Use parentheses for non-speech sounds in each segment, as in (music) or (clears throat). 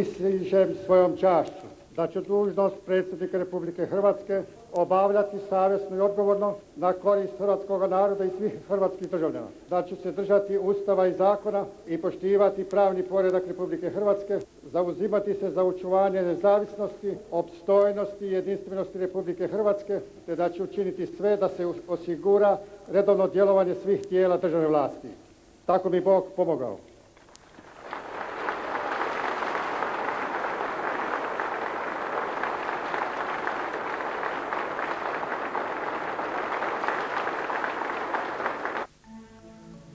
Prisižem svojom čašću da ću dužnost predsjednika Republike Hrvatske obavljati savjesno i odgovorno na korist hrvatskog naroda i svih hrvatskih državljana. Da ću se držati Ustava i zakona i poštivati pravni poredak Republike Hrvatske, zauzimati se za očuvanje nezavisnosti, opstojnosti i jedinstvenosti Republike Hrvatske, te da ću učiniti sve da se osigura redovno djelovanje svih tijela državne vlasti. Tako mi Bog pomogao.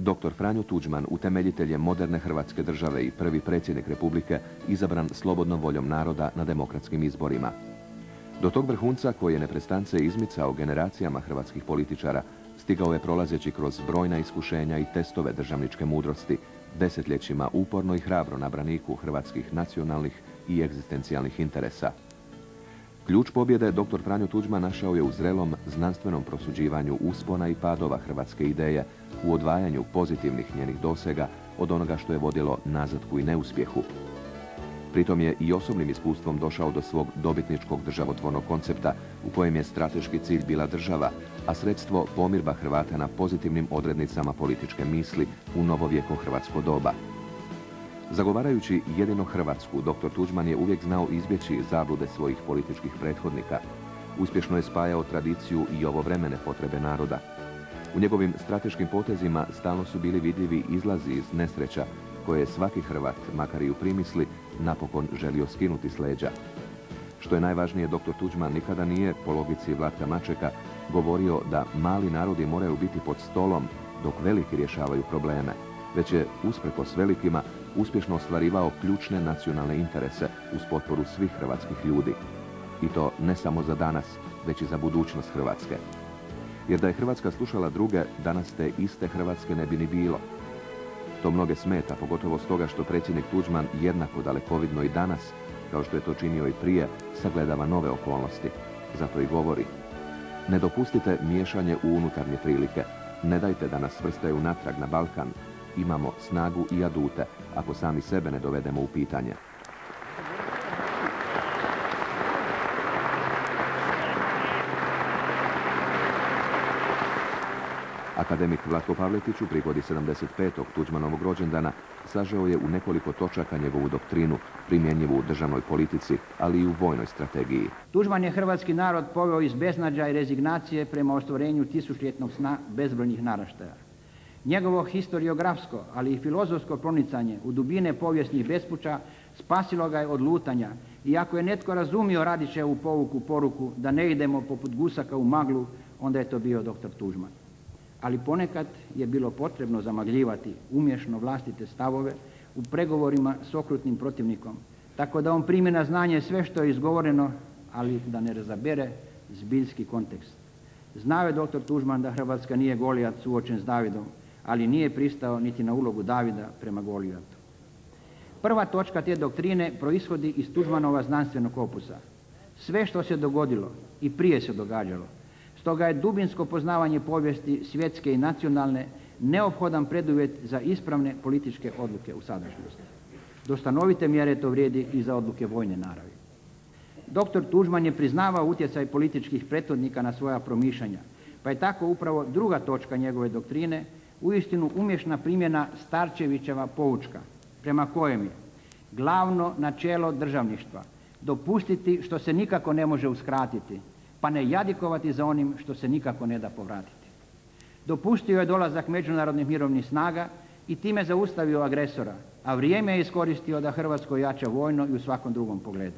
Dr. Franjo Tuđman, utemeljitelj je moderne Hrvatske države i prvi predsjednik Republike, izabran slobodnom voljom naroda na demokratskim izborima. Do tog vrhunca koji je neprestance izmicao generacijama hrvatskih političara, stigao je prolazeći kroz brojna iskušenja i testove državničke mudrosti, desetljećima uporno i hrabro na braniku hrvatskih nacionalnih i egzistencijalnih interesa. Ključ pobjede dr. Franjo Tuđman našao je u zrelom znanstvenom prosuđivanju uspona i padova hrvatske ideje, u odvajanju pozitivnih njenih dosega od onoga što je vodilo nazadku i neuspjehu. Pritom je i osobnim iskustvom došao do svog dobitničkog državotvornog koncepta u kojem je strateški cilj bila država, a sredstvo pomirba Hrvata na pozitivnim odrednicama političke misli u novovijeko hrvatsko doba. Zagovarajući jedino Hrvatsku, dr. Tuđman je uvijek znao izbjeći zablude svojih političkih prethodnika. Uspješno je spajao tradiciju i ovovremene potrebe naroda. U njegovim strateškim potezima stalno su bili vidljivi izlazi iz nesreća koje je svaki Hrvat, makar i u primisli, napokon želio skinuti s leđa. Što je najvažnije, dr. Tuđman nikada nije, po logici Vlatka Mačeka, govorio da mali narodi moraju biti pod stolom dok veliki rješavaju probleme, već je, usprkos velikima, uspješno ostvarivao ključne nacionalne interese uz potporu svih hrvatskih ljudi. I to ne samo za danas, već i za budućnost Hrvatske. Jer da je Hrvatska slušala druge, danas te iste Hrvatske ne bi ni bilo. To mnoge smeta, pogotovo stoga što predsjednik Tuđman jednako dalekovidno i danas, kao što je to činio i prije, sagledava nove okolnosti. Zato i govori. Ne dopustite miješanje u unutarnje prilike. Ne dajte da nas vrstaju natrag na Balkan. Imamo snagu i adute, ako sami sebe ne dovedemo u pitanje. Akademik Vlatko Pavletić u prigodi 75. Tuđmanovog rođendana sažeo je u nekoliko točaka njegovu doktrinu, primjenjivu u državnoj politici, ali i u vojnoj strategiji. Tuđman je hrvatski narod poveo iz beznađa i rezignacije prema ostvarenju tisućljetnog sna bezbrojnih naraštaja. Njegovo historiografsko, ali i filozofsko pronicanje u dubine povijesnih bespuća spasilo ga je od lutanja. I ako je netko razumio Radićevu povuku poruku da ne idemo poput gusaka u maglu, onda je to bio doktor Tuđman. Ali ponekad je bilo potrebno zamagljivati umješno vlastite stavove u pregovorima s okrutnim protivnikom, tako da on primi na znanje sve što je izgovoreno, ali da ne razabere zbiljski kontekst. Znao je doktor Tužman da Hrvatska nije Golijat suočen s Davidom, ali nije pristao niti na ulogu Davida prema Golijatu. Prva točka te doktrine proishodi iz Tužmanova znanstvenog opusa. Sve što se dogodilo i prije se događalo, Stoga je dubinsko poznavanje povijesti svjetske i nacionalne neophodan preduvjet za ispravne političke odluke u sadašnjosti. Do stanovite mjere to vrijedi i za odluke vojne naravi. Doktor Tužman je priznavao utjecaj političkih prethodnika na svoja promišljanja, pa je tako upravo druga točka njegove doktrine uistinu umješna primjena Starčevićeva poučka, prema kojem je glavno načelo državništva dopustiti što se nikako ne može uskratiti, pa ne jadikovati za onim što se nikako ne da povratiti. Dopustio je dolazak međunarodnih mirovnih snaga i time zaustavio agresora, a vrijeme je iskoristio da Hrvatsko jača vojno i u svakom drugom pogledu.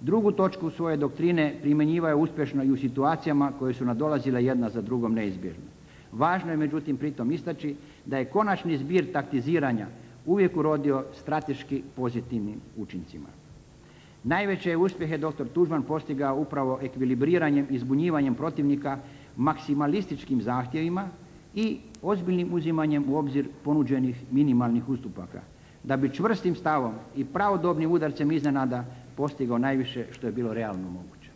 Drugu točku svoje doktrine primjenjivao je uspješno i u situacijama koje su nadolazile jedna za drugom neizbježno. Važno je međutim pritom istaći da je konačni zbir taktiziranja uvijek urodio strateški pozitivnim učincima. Najveće uspjehe dr. Tužman postigao upravo ekvilibriranjem i zbunjivanjem protivnika maksimalističkim zahtjevima i ozbiljnim uzimanjem u obzir ponuđenih minimalnih ustupaka, da bi čvrstim stavom i pravodobnim udarcem iznenada postigao najviše što je bilo realno moguće.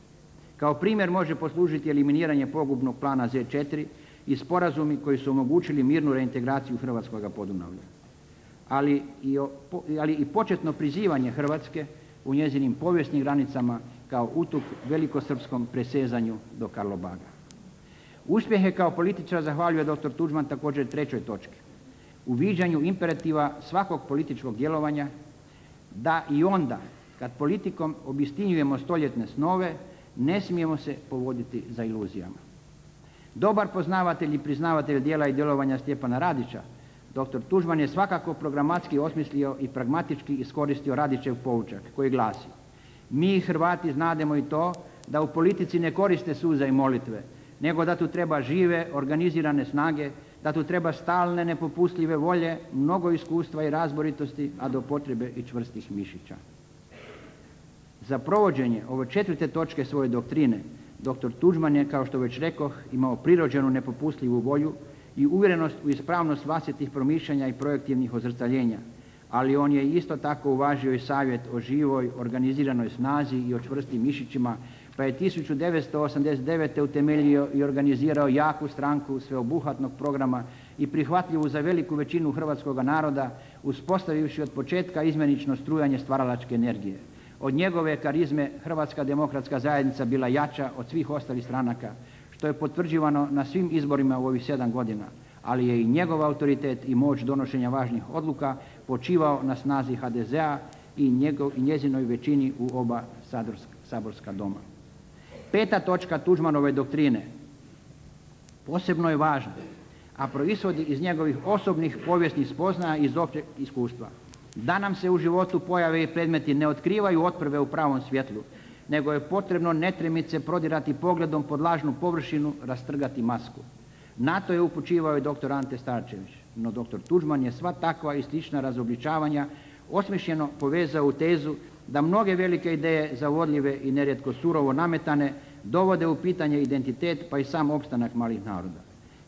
Kao primjer može poslužiti eliminiranje pogubnog plana Z4 i sporazumi koji su omogućili mirnu reintegraciju Hrvatskoga podunavlja. ali i, ali i početno prizivanje Hrvatske u njezinim povijesnim granicama kao utuk velikosrpskom presezanju do Karlobaga. Uspjehe kao političar zahvaljuje dr. Tuđman također trećoj točki. U viđanju imperativa svakog političkog djelovanja da i onda kad politikom obistinjujemo stoljetne snove ne smijemo se povoditi za iluzijama. Dobar poznavatelj i priznavatelj dijela i djelovanja Stjepana Radića, dr. Tuđman je svakako programatski osmislio i pragmatički iskoristio Radićev poučak koji glasi Mi Hrvati znademo i to da u politici ne koriste suze i molitve, nego da tu treba žive, organizirane snage, da tu treba stalne, nepopustljive volje, mnogo iskustva i razboritosti, a do potrebe i čvrstih mišića. Za provođenje ove četvrte točke svoje doktrine, dr. Tuđman je, kao što već rekoh, imao prirođenu nepopustljivu volju i uvjerenost u ispravnost vlastitih promišljanja i projektivnih ozrcaljenja, ali on je isto tako uvažio i savjet o živoj, organiziranoj snazi i o čvrstim mišićima, pa je 1989. utemeljio i organizirao jaku stranku sveobuhvatnog programa i prihvatljivu za veliku većinu hrvatskog naroda, uspostavivši od početka izmenično strujanje stvaralačke energije. Od njegove karizme Hrvatska demokratska zajednica bila jača od svih ostalih stranaka, što je potvrđivano na svim izborima u ovih sedam godina, ali je i njegov autoritet i moć donošenja važnih odluka počivao na snazi HDZ-a i, njezinoj većini u oba saborska doma. Peta točka Tuđmanove doktrine posebno je važna, a proizvodi iz njegovih osobnih povijesnih spoznaja iz općeg iskustva. Da nam se u životu pojave i predmeti ne otkrivaju otprve u pravom svjetlu, nego je potrebno netremice prodirati pogledom pod lažnu površinu, rastrgati masku. Na to je upućivao i dr. Ante Starčević, no dr. Tuđman je sva takva i slična razobličavanja osmišljeno povezao u tezu da mnoge velike ideje zavodljive i nerijetko surovo nametane dovode u pitanje identitet pa i sam opstanak malih naroda.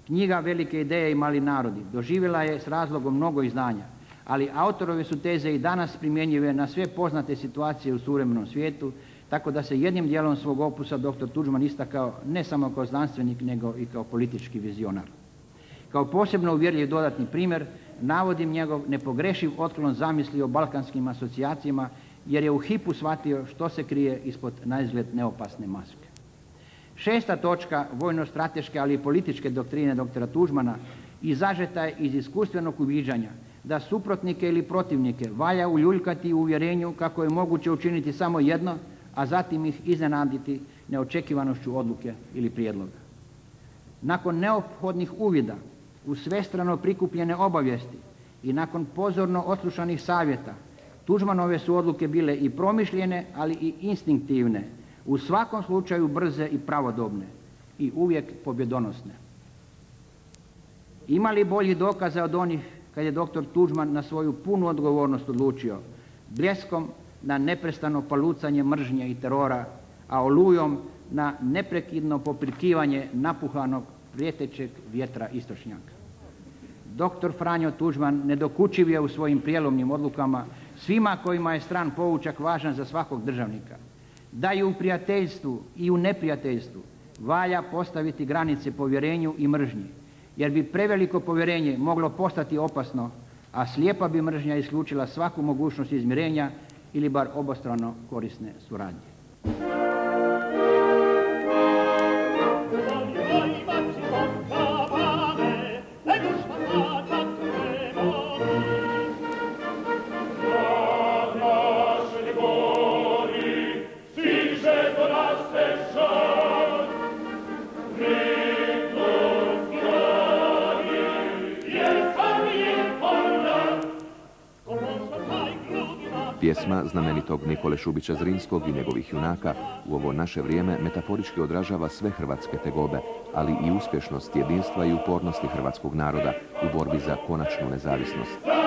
Knjiga Velike ideje i mali narodi doživjela je s razlogom mnogo izdanja, ali autorove su teze i danas primjenjive na sve poznate situacije u suvremenom svijetu, tako da se jednim dijelom svog opusa dr. Tuđman istakao ne samo kao znanstvenik, nego i kao politički vizionar. Kao posebno uvjerljiv dodatni primjer navodim njegov nepogrešiv otklon zamisli o balkanskim asocijacijama, jer je u hipu shvatio što se krije ispod naizgled neopasne maske. Šesta točka vojno-strateške, ali i političke doktrine dr. Tuđmana izažeta je iz iskustvenog uviđanja da suprotnike ili protivnike valja uljuljkati u uvjerenju kako je moguće učiniti samo jedno, a zatim ih iznenaditi neočekivanošću odluke ili prijedloga. Nakon neophodnih uvida u svestrano prikupljene obavijesti i nakon pozorno odslušanih savjeta, Tuđmanove su odluke bile i promišljene, ali i instinktivne, u svakom slučaju brze i pravodobne i uvijek pobjedonosne. Ima li bolji dokaza od onih kad je doktor Tuđman na svoju punu odgovornost odlučio bljeskom na neprestano palucanje mržnje i terora, a olujom na neprekidno poprikivanje napuhanog prijetećeg vjetra istočnjaka. Doktor Franjo Tuđman nedokučiv je u svojim prijelomnim odlukama svima kojima je stran poučak važan za svakog državnika. Da i u prijateljstvu i u neprijateljstvu valja postaviti granice povjerenju i mržnji, jer bi preveliko povjerenje moglo postati opasno, a slijepa bi mržnja isključila svaku mogućnost izmirenja ili bar obostrano korisne suradnje. Pjesma znamenitog Nikole Šubića Zrinskog i njegovih junaka u ovo naše vrijeme metaforički odražava sve hrvatske tegobe, ali i uspješnost jedinstva i upornosti hrvatskog naroda u borbi za konačnu nezavisnost.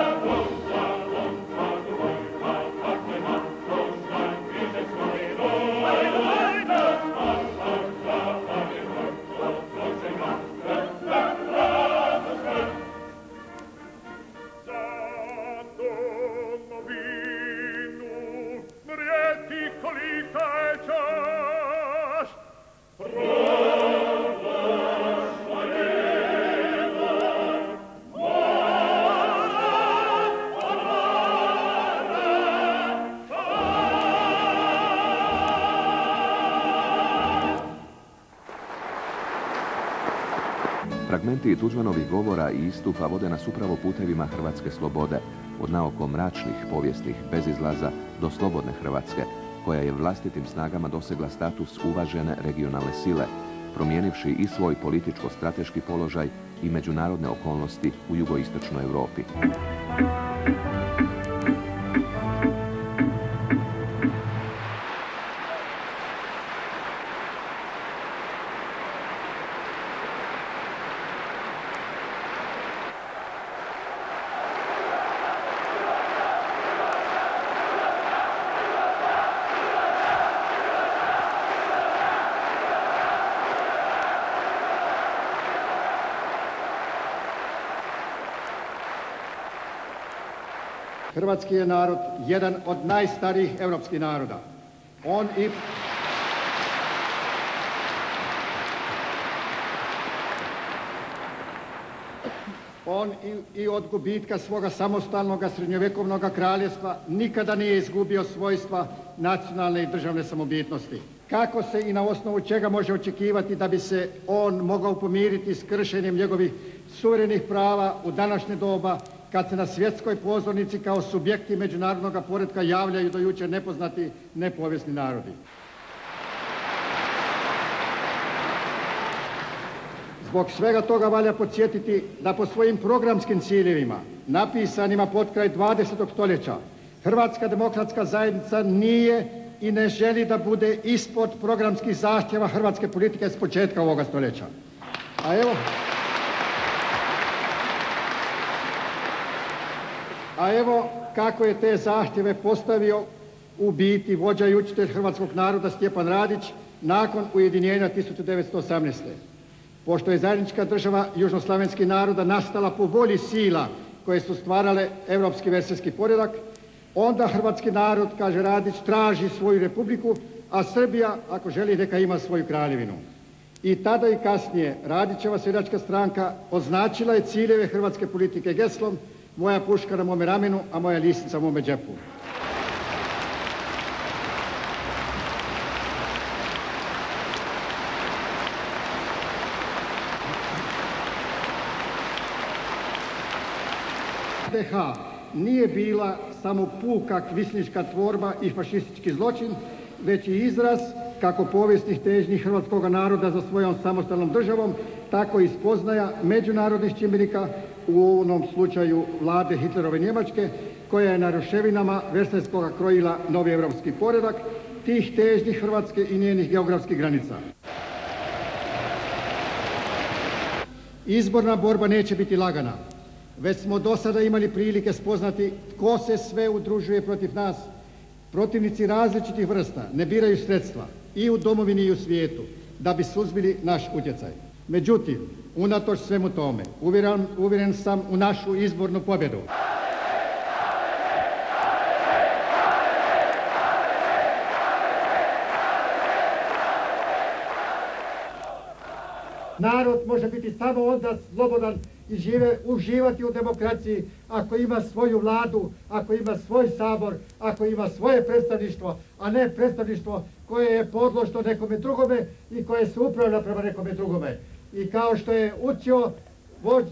Fragmenti Tuđmanovih govora i istupa vode nas upravo putevima Hrvatske slobode, od naoko mračnih povijesnih bezizlaza do slobodne Hrvatske, koja je vlastitim snagama dosegla status uvažene regionalne sile, promijenivši i svoj političko-strateški položaj i međunarodne okolnosti u jugoistočnoj Europi. Hrvatski je narod jedan od najstarijih europskih naroda. On i On i, od gubitka svoga samostalnog srednjovjekovnog kraljestva nikada nije izgubio svojstva nacionalne i državne samobitnosti. Kako se i na osnovu čega može očekivati da bi se on mogao pomiriti s kršenjem njegovih suverenih prava u današnje doba kad se na svjetskoj pozornici kao subjekti međunarodnog poredka javljaju do jučer nepoznati nepovijesni narodi. Zbog svega toga valja podsjetiti da po svojim programskim ciljevima, napisanima pod kraj 20. stoljeća, Hrvatska demokratska zajednica nije i ne želi da bude ispod programskih zahtjeva hrvatske politike s početka ovoga stoljeća. A evo, A evo kako je te zahtjeve postavio u biti vođa i učitelj hrvatskog naroda Stjepan Radić nakon ujedinjenja 1918. Pošto je zajednička država južnoslavenskih naroda nastala po volji sila koje su stvarale europski versijski poredak, onda hrvatski narod, kaže Radić, traži svoju republiku, a Srbija, ako želi, neka ima svoju kraljevinu. I tada i kasnije Radićeva seljačka stranka označila je ciljeve hrvatske politike geslom moja puška na mome ramenu, a moja lisnica u mome džepu. DH nije bila samo puka kvisnička tvorba i fašistički zločin, već i izraz kako povijesnih težnji hrvatskog naroda za svojom samostalnom državom, tako i spoznaja međunarodnih čimbenika u onom slučaju vlade Hitlerove Njemačke, koja je na ruševinama Versajskoga krojila novi evropski poredak, tih težnji Hrvatske i njenih geografskih granica. Izborna borba neće biti lagana. Već smo do sada imali prilike spoznati tko se sve udružuje protiv nas. Protivnici različitih vrsta ne biraju sredstva i u domovini i u svijetu da bi suzbili naš utjecaj. Međutim, unatoč svemu tome, uvjeren, uvjeren sam u našu izbornu pobjedu. Narod može biti samo onda slobodan i žive, uživati u demokraciji ako ima svoju vladu, ako ima svoj sabor, ako ima svoje predstavništvo, a ne predstavništvo koje je podložno nekome drugome i koje se upravlja prema nekome drugome i kao što je učio vođ,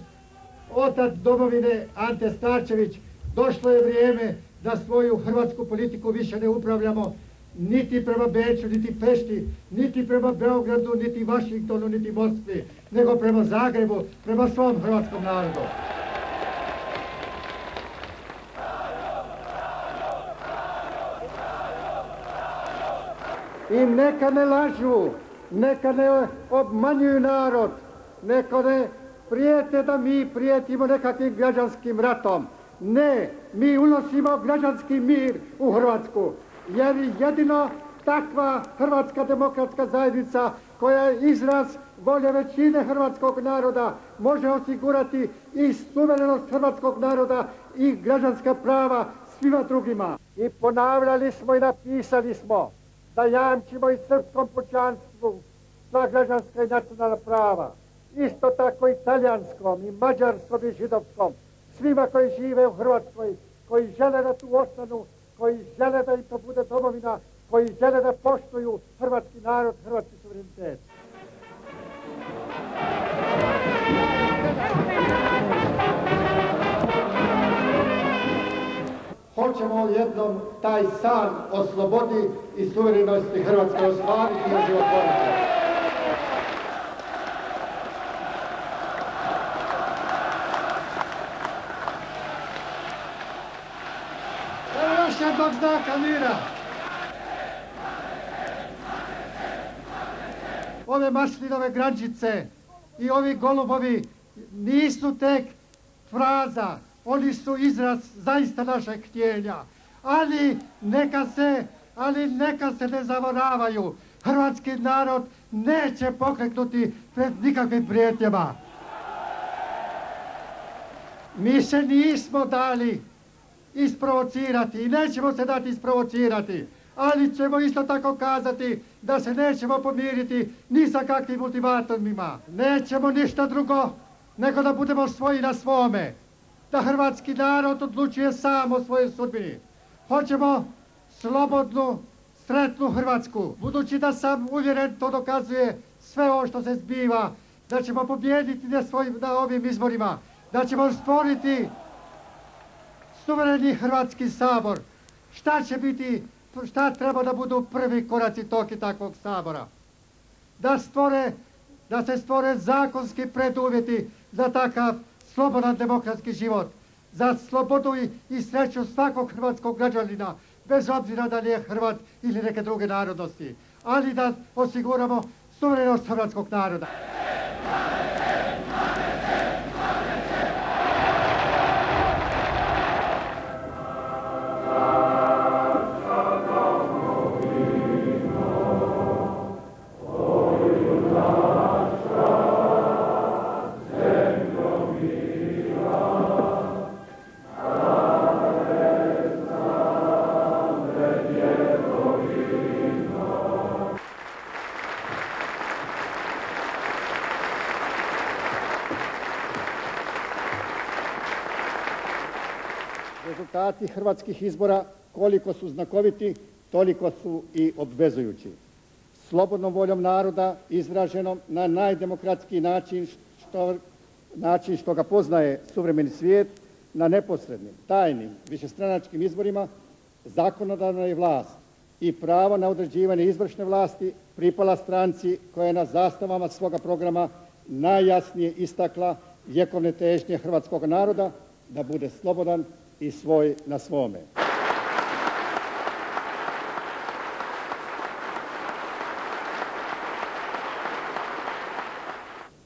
otac domovine Ante Starčević, došlo je vrijeme da svoju hrvatsku politiku više ne upravljamo niti prema Beču, niti Pešti, niti prema Beogradu, niti Vašingtonu, niti Moskvi, nego prema Zagrebu, prema svom hrvatskom narodu. I neka ne lažu, neka ne obmanjuju narod, neka ne prijete da mi prijetimo nekakvim građanskim ratom. Ne, mi unosimo građanski mir u Hrvatsku, jer jedino takva Hrvatska demokratska zajednica koja je izraz volje većine hrvatskog naroda može osigurati i suverenost hrvatskog naroda i građanska prava svima drugima. I ponavljali smo i napisali smo da jamčimo i srpskom pućanstvu sva građanska i nacionalna prava. Isto tako i talijanskom, i mađarskom, i židovskom. Svima koji žive u Hrvatskoj, koji žele da tu ostanu, koji žele da im to bude domovina, koji žele da poštuju hrvatski narod, hrvatski suverenitet. Hoćemo jednom taj san o slobodi i suverenosti Hrvatske ostvariti i životvoriti. Znaka mira. Ove mašlinove grančice i ovi golubovi nisu tek fraza, oni su izraz zaista našeg htjenja. Ali neka se, ali neka se ne zavoravaju. Hrvatski narod neće pokreknuti pred nikakvim prijetnjama. Mi se nismo dali isprovocirati i nećemo se dati isprovocirati. Ali ćemo isto tako kazati da se nećemo pomiriti ni sa kakvim ultimatumima. Nećemo ništa drugo nego da budemo svoji na svome. Da hrvatski narod odlučuje sam o svojoj sudbini. Hoćemo slobodnu, sretnu Hrvatsku. Budući da sam uvjeren, to dokazuje sve ovo što se zbiva, da ćemo pobjediti na, svojim, na ovim izborima, da ćemo stvoriti suvereni Hrvatski sabor. Šta će biti, šta treba da budu prvi koraci tog i takvog sabora? Da stvore, da se stvore zakonski preduvjeti za takav slobodan demokratski život, za slobodu i, i sreću svakog hrvatskog građanina, bez obzira da li je Hrvat ili neke druge narodnosti, ali da osiguramo suverenost hrvatskog naroda. Hrvatskih izbora koliko su znakoviti, toliko su i obvezujući. Slobodnom voljom naroda izraženom na najdemokratskiji način što, način što ga poznaje suvremeni svijet, na neposrednim, tajnim, višestranačkim izborima, zakonodavna je vlast i pravo na određivanje izvršne vlasti pripala stranci koja je na zastavama svoga programa najjasnije istakla vjekovne težnje hrvatskog naroda da bude slobodan i svoj na svome.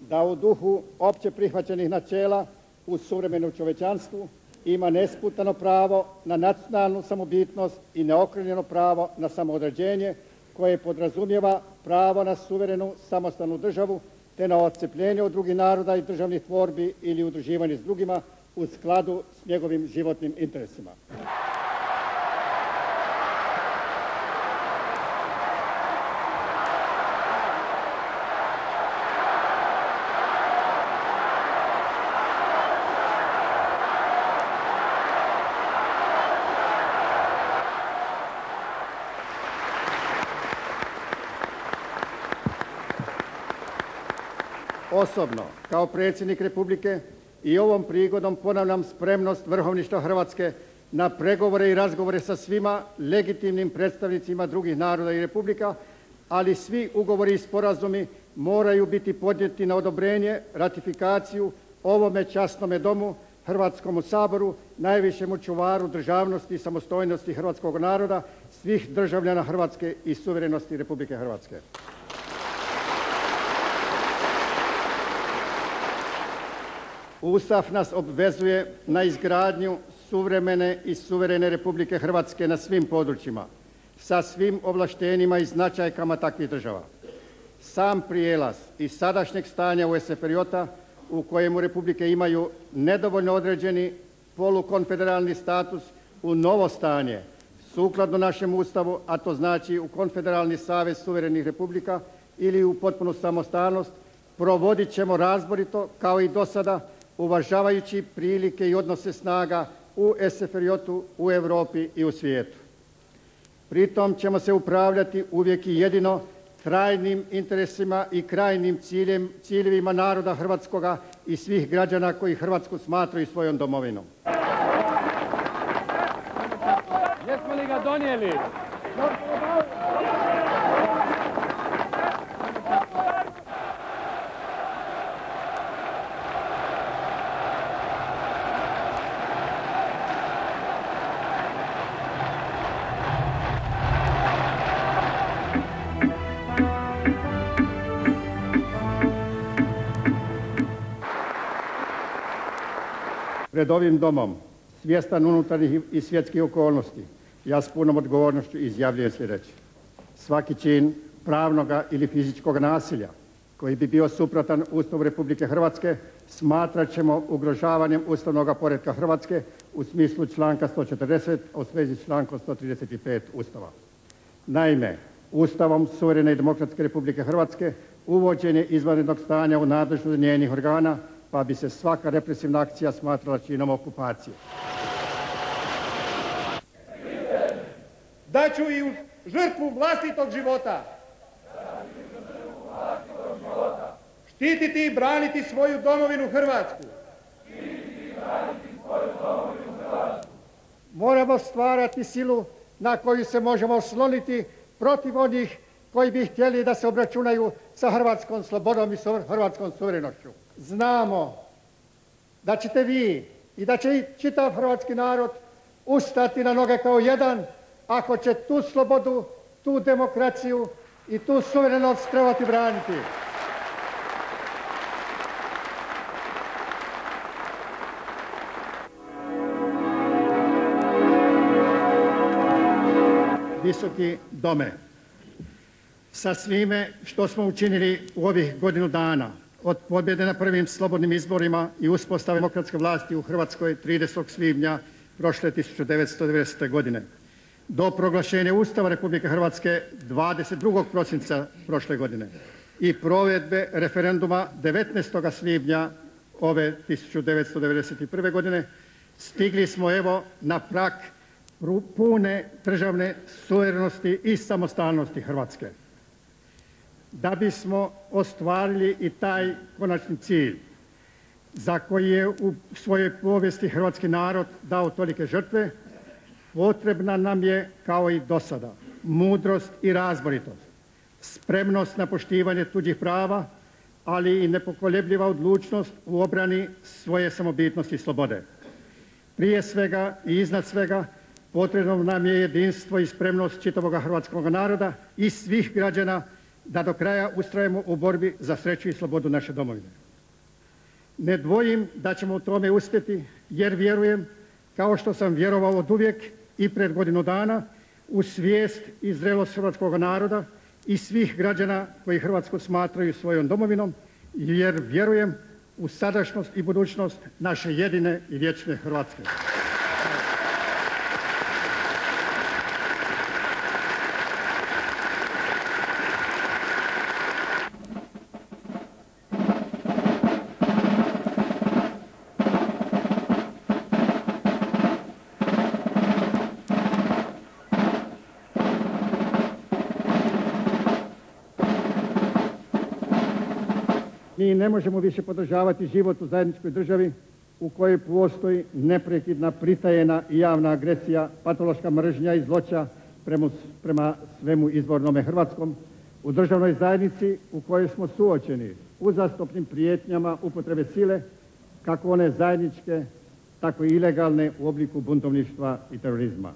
Da u duhu opće prihvaćenih načela u suvremenom čovečanstvu ima nesputano pravo na nacionalnu samobitnost i neokrnjeno pravo na samoodređenje koje podrazumijeva pravo na suverenu samostalnu državu te na odcepljenje od drugih naroda i državnih tvorbi ili udruživanje s drugima u skladu s njegovim životnim interesima. Osobno, kao predsjednik Republike, i ovom prigodom ponavljam spremnost vrhovništva Hrvatske na pregovore i razgovore sa svima legitimnim predstavnicima drugih naroda i republika, ali svi ugovori i sporazumi moraju biti podnijeti na odobrenje, ratifikaciju ovome časnome domu, Hrvatskom saboru, najvišemu čuvaru državnosti i samostojnosti hrvatskog naroda, svih državljana Hrvatske i suverenosti Republike Hrvatske. Ustav nas obvezuje na izgradnju suvremene i suverene Republike Hrvatske na svim područjima, sa svim ovlaštenjima i značajkama takvih država. Sam prijelaz iz sadašnjeg stanja u SFRJ u kojemu Republike imaju nedovoljno određeni polukonfederalni status u novo stanje, sukladno našem Ustavu, a to znači u Konfederalni savez suverenih republika ili u potpunu samostalnost, provodit ćemo razborito kao i do sada uvažavajući prilike i odnose snaga u SFRJ-u, u Europi i u svijetu. Pritom ćemo se upravljati uvijek i jedino trajnim interesima i krajnim ciljevima naroda hrvatskoga i svih građana koji Hrvatsku smatraju svojom domovinom. ga donijeli. Pred ovim domom, svjestan unutarnjih i svjetskih okolnosti, ja s punom odgovornošću izjavljujem sljedeće. Svaki čin pravnoga ili fizičkog nasilja koji bi bio suprotan Ustavu Republike Hrvatske smatrat ćemo ugrožavanjem ustavnog poretka Hrvatske u smislu članka 140, a u svezi s člankom 135 Ustava. Naime, Ustavom suverene i demokratske Republike Hrvatske uvođenje izvanrednog stanja u nadležnost njenih organa pa bi se svaka represivna akcija smatrala činom okupacije. Daću i u žrtvu vlastitog života. Štititi i braniti svoju domovinu Hrvatsku. Moramo stvarati silu na koju se možemo osloniti protiv onih koji bi htjeli da se obračunaju sa hrvatskom slobodom i hrvatskom suverenošću. Znamo da ćete vi i da će čitav hrvatski narod ustati na noge kao jedan ako će tu slobodu, tu demokraciju i tu suverenost trebati braniti. Visoki dome, sa svime što smo učinili u ovih godinu dana, od pobjede na prvim slobodnim izborima i uspostave demokratske vlasti u Hrvatskoj 30. svibnja prošle 1990. godine, do proglašenja Ustava Republike Hrvatske 22. prosinca prošle godine i provedbe referenduma 19. svibnja ove 1991. godine, stigli smo evo na prak pune državne suverenosti i samostalnosti Hrvatske. Da bismo ostvarili i taj konačni cilj za koji je u svojoj povijesti hrvatski narod dao tolike žrtve, potrebna nam je kao i do sada mudrost i razboritost, spremnost na poštivanje tuđih prava, ali i nepokolebljiva odlučnost u obrani svoje samobitnosti i slobode. Prije svega i iznad svega potrebno nam je jedinstvo i spremnost čitavog hrvatskog naroda i svih građana da do kraja ustrajemo u borbi za sreću i slobodu naše domovine. Ne dvojim da ćemo u tome uspjeti jer vjerujem, kao što sam vjerovao od uvijek i pred godinu dana, u svijest i zrelost hrvatskog naroda i svih građana koji Hrvatsku smatraju svojom domovinom, jer vjerujem u sadašnjost i budućnost naše jedine i vječne Hrvatske. Ne možemo više podržavati život u zajedničkoj državi u kojoj postoji neprekidna pritajena i javna agresija, patološka mržnja i zloća prema, svemu izvornome Hrvatskom, u državnoj zajednici u kojoj smo suočeni uzastopnim prijetnjama upotrebe sile, kako one zajedničke, tako i ilegalne u obliku buntovništva i terorizma.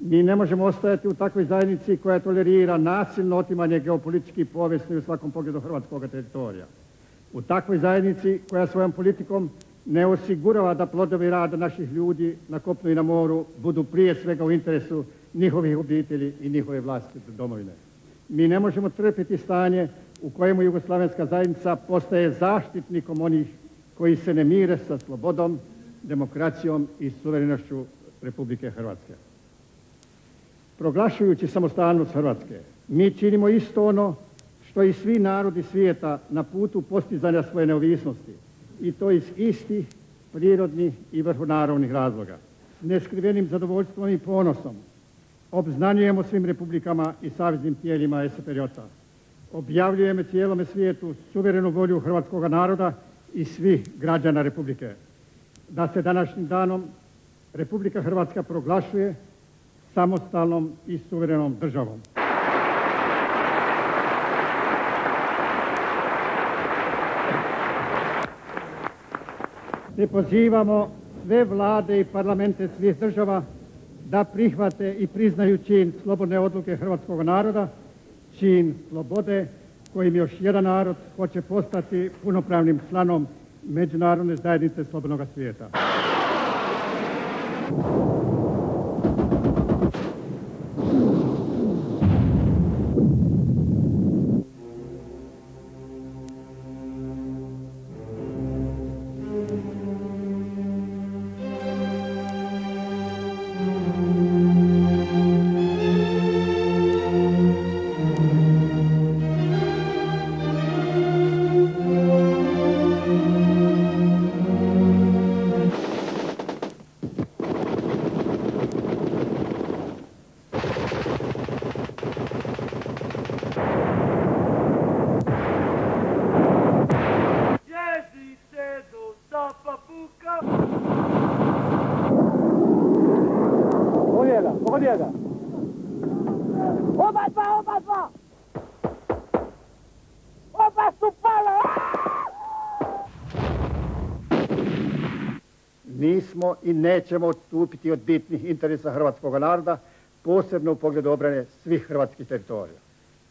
Mi ne možemo ostajati u takvoj zajednici koja tolerira nasilno otimanje geopolitički povijesno u svakom pogledu hrvatskog teritorija. U takvoj zajednici koja svojom politikom ne osigurava da plodovi rada naših ljudi na kopnu i na moru budu prije svega u interesu njihovih obitelji i njihove vlastite domovine. Mi ne možemo trpiti stanje u kojemu Jugoslavenska zajednica postaje zaštitnikom onih koji se ne mire sa slobodom, demokracijom i suverenošću Republike Hrvatske. Proglašujući samostalnost Hrvatske, mi činimo isto ono što i svi narodi svijeta na putu postizanja svoje neovisnosti i to iz istih prirodnih i vrhunarodnih razloga. Neskrivenim zadovoljstvom i ponosom obznanjujemo svim republikama i saveznim tijelima SPRJ-a. Objavljujemo cijelome svijetu suverenu volju hrvatskog naroda i svih građana Republike. Da se današnjim danom Republika Hrvatska proglašuje samostalnom i suverenom državom. Mi pozivamo sve vlade i parlamente svih država da prihvate i priznaju čin slobodne odluke hrvatskog naroda, čin slobode kojim još jedan narod hoće postati punopravnim članom međunarodne zajednice slobodnog svijeta. I nećemo odstupiti od bitnih interesa hrvatskog naroda, posebno u pogledu obrane svih hrvatskih teritorija.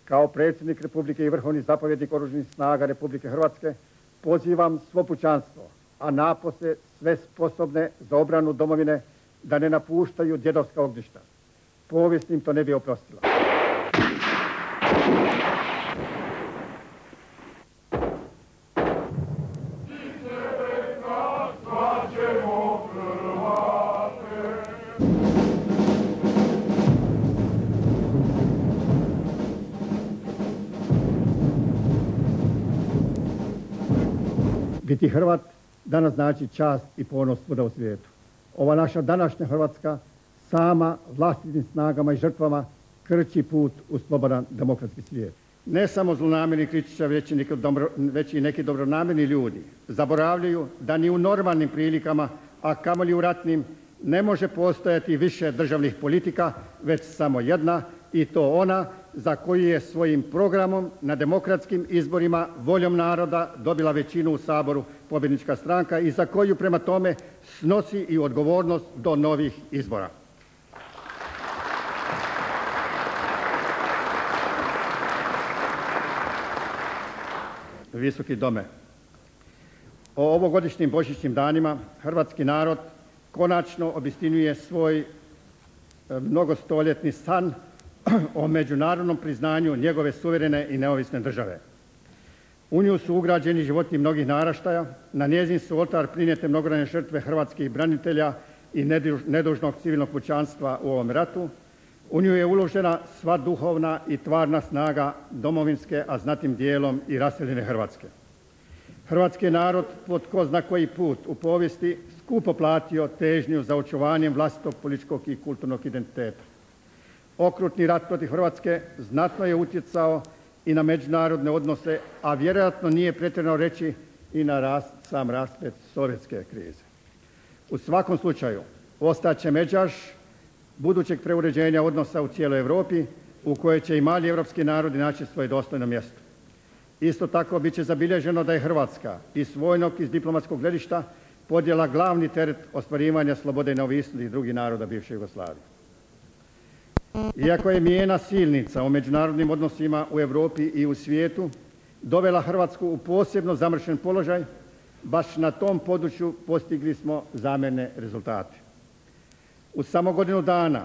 Kao predsjednik Republike i vrhovni zapovjednik Oružnih snaga Republike Hrvatske pozivam svo pućanstvo, a napose sve sposobne za obranu domovine da ne napuštaju djedovska ognjišta. Povijest im to ne bi oprostila. Biti Hrvat danas znači čast i ponos svuda u svijetu. Ova naša današnja Hrvatska sama vlastitim snagama i žrtvama krči put u slobodan demokratski svijet. Ne samo zlonamjerni kritičar, već i, neki već i neki dobronamjerni ljudi zaboravljaju da ni u normalnim prilikama, a kamoli u ratnim, ne može postojati više državnih politika, već samo jedna i to ona za koju je svojim programom na demokratskim izborima voljom naroda dobila većinu u Saboru pobjednička stranka i za koju prema tome snosi i odgovornost do novih izbora. Visoki dome, o ovogodišnjim božićnim danima hrvatski narod konačno obistinjuje svoj e, mnogostoljetni san (clears throat) o međunarodnom priznanju njegove suverene i neovisne države. U nju su ugrađeni životi mnogih naraštaja, na njezin su oltar prinijete mnogobrojne žrtve hrvatskih branitelja i nedužnog civilnog pućanstva u ovom ratu. U nju je uložena sva duhovna i tvarna snaga domovinske, a znatim dijelom i raseljene Hrvatske. Hrvatski narod pod ko zna koji put u povijesti skupo platio težnju za očuvanjem vlastitog političkog i kulturnog identiteta. Okrutni rat protiv Hrvatske znatno je utjecao i na međunarodne odnose, a vjerojatno nije pretjerano reći i na rast, sam raspet sovjetske krize. U svakom slučaju, ostaće međaš budućeg preuređenja odnosa u cijeloj Europi u kojoj će i mali evropski narodi naći svoje dostojno mjesto. Isto tako bit će zabilježeno da je Hrvatska iz vojnog iz diplomatskog gledišta podjela glavni teret ostvarivanja slobode i neovisnosti drugih naroda bivše Jugoslavije. Iako je mijena silnica u međunarodnim odnosima u Europi i u svijetu dovela Hrvatsku u posebno zamršen položaj, baš na tom području postigli smo zamjerne rezultate. U samo godinu dana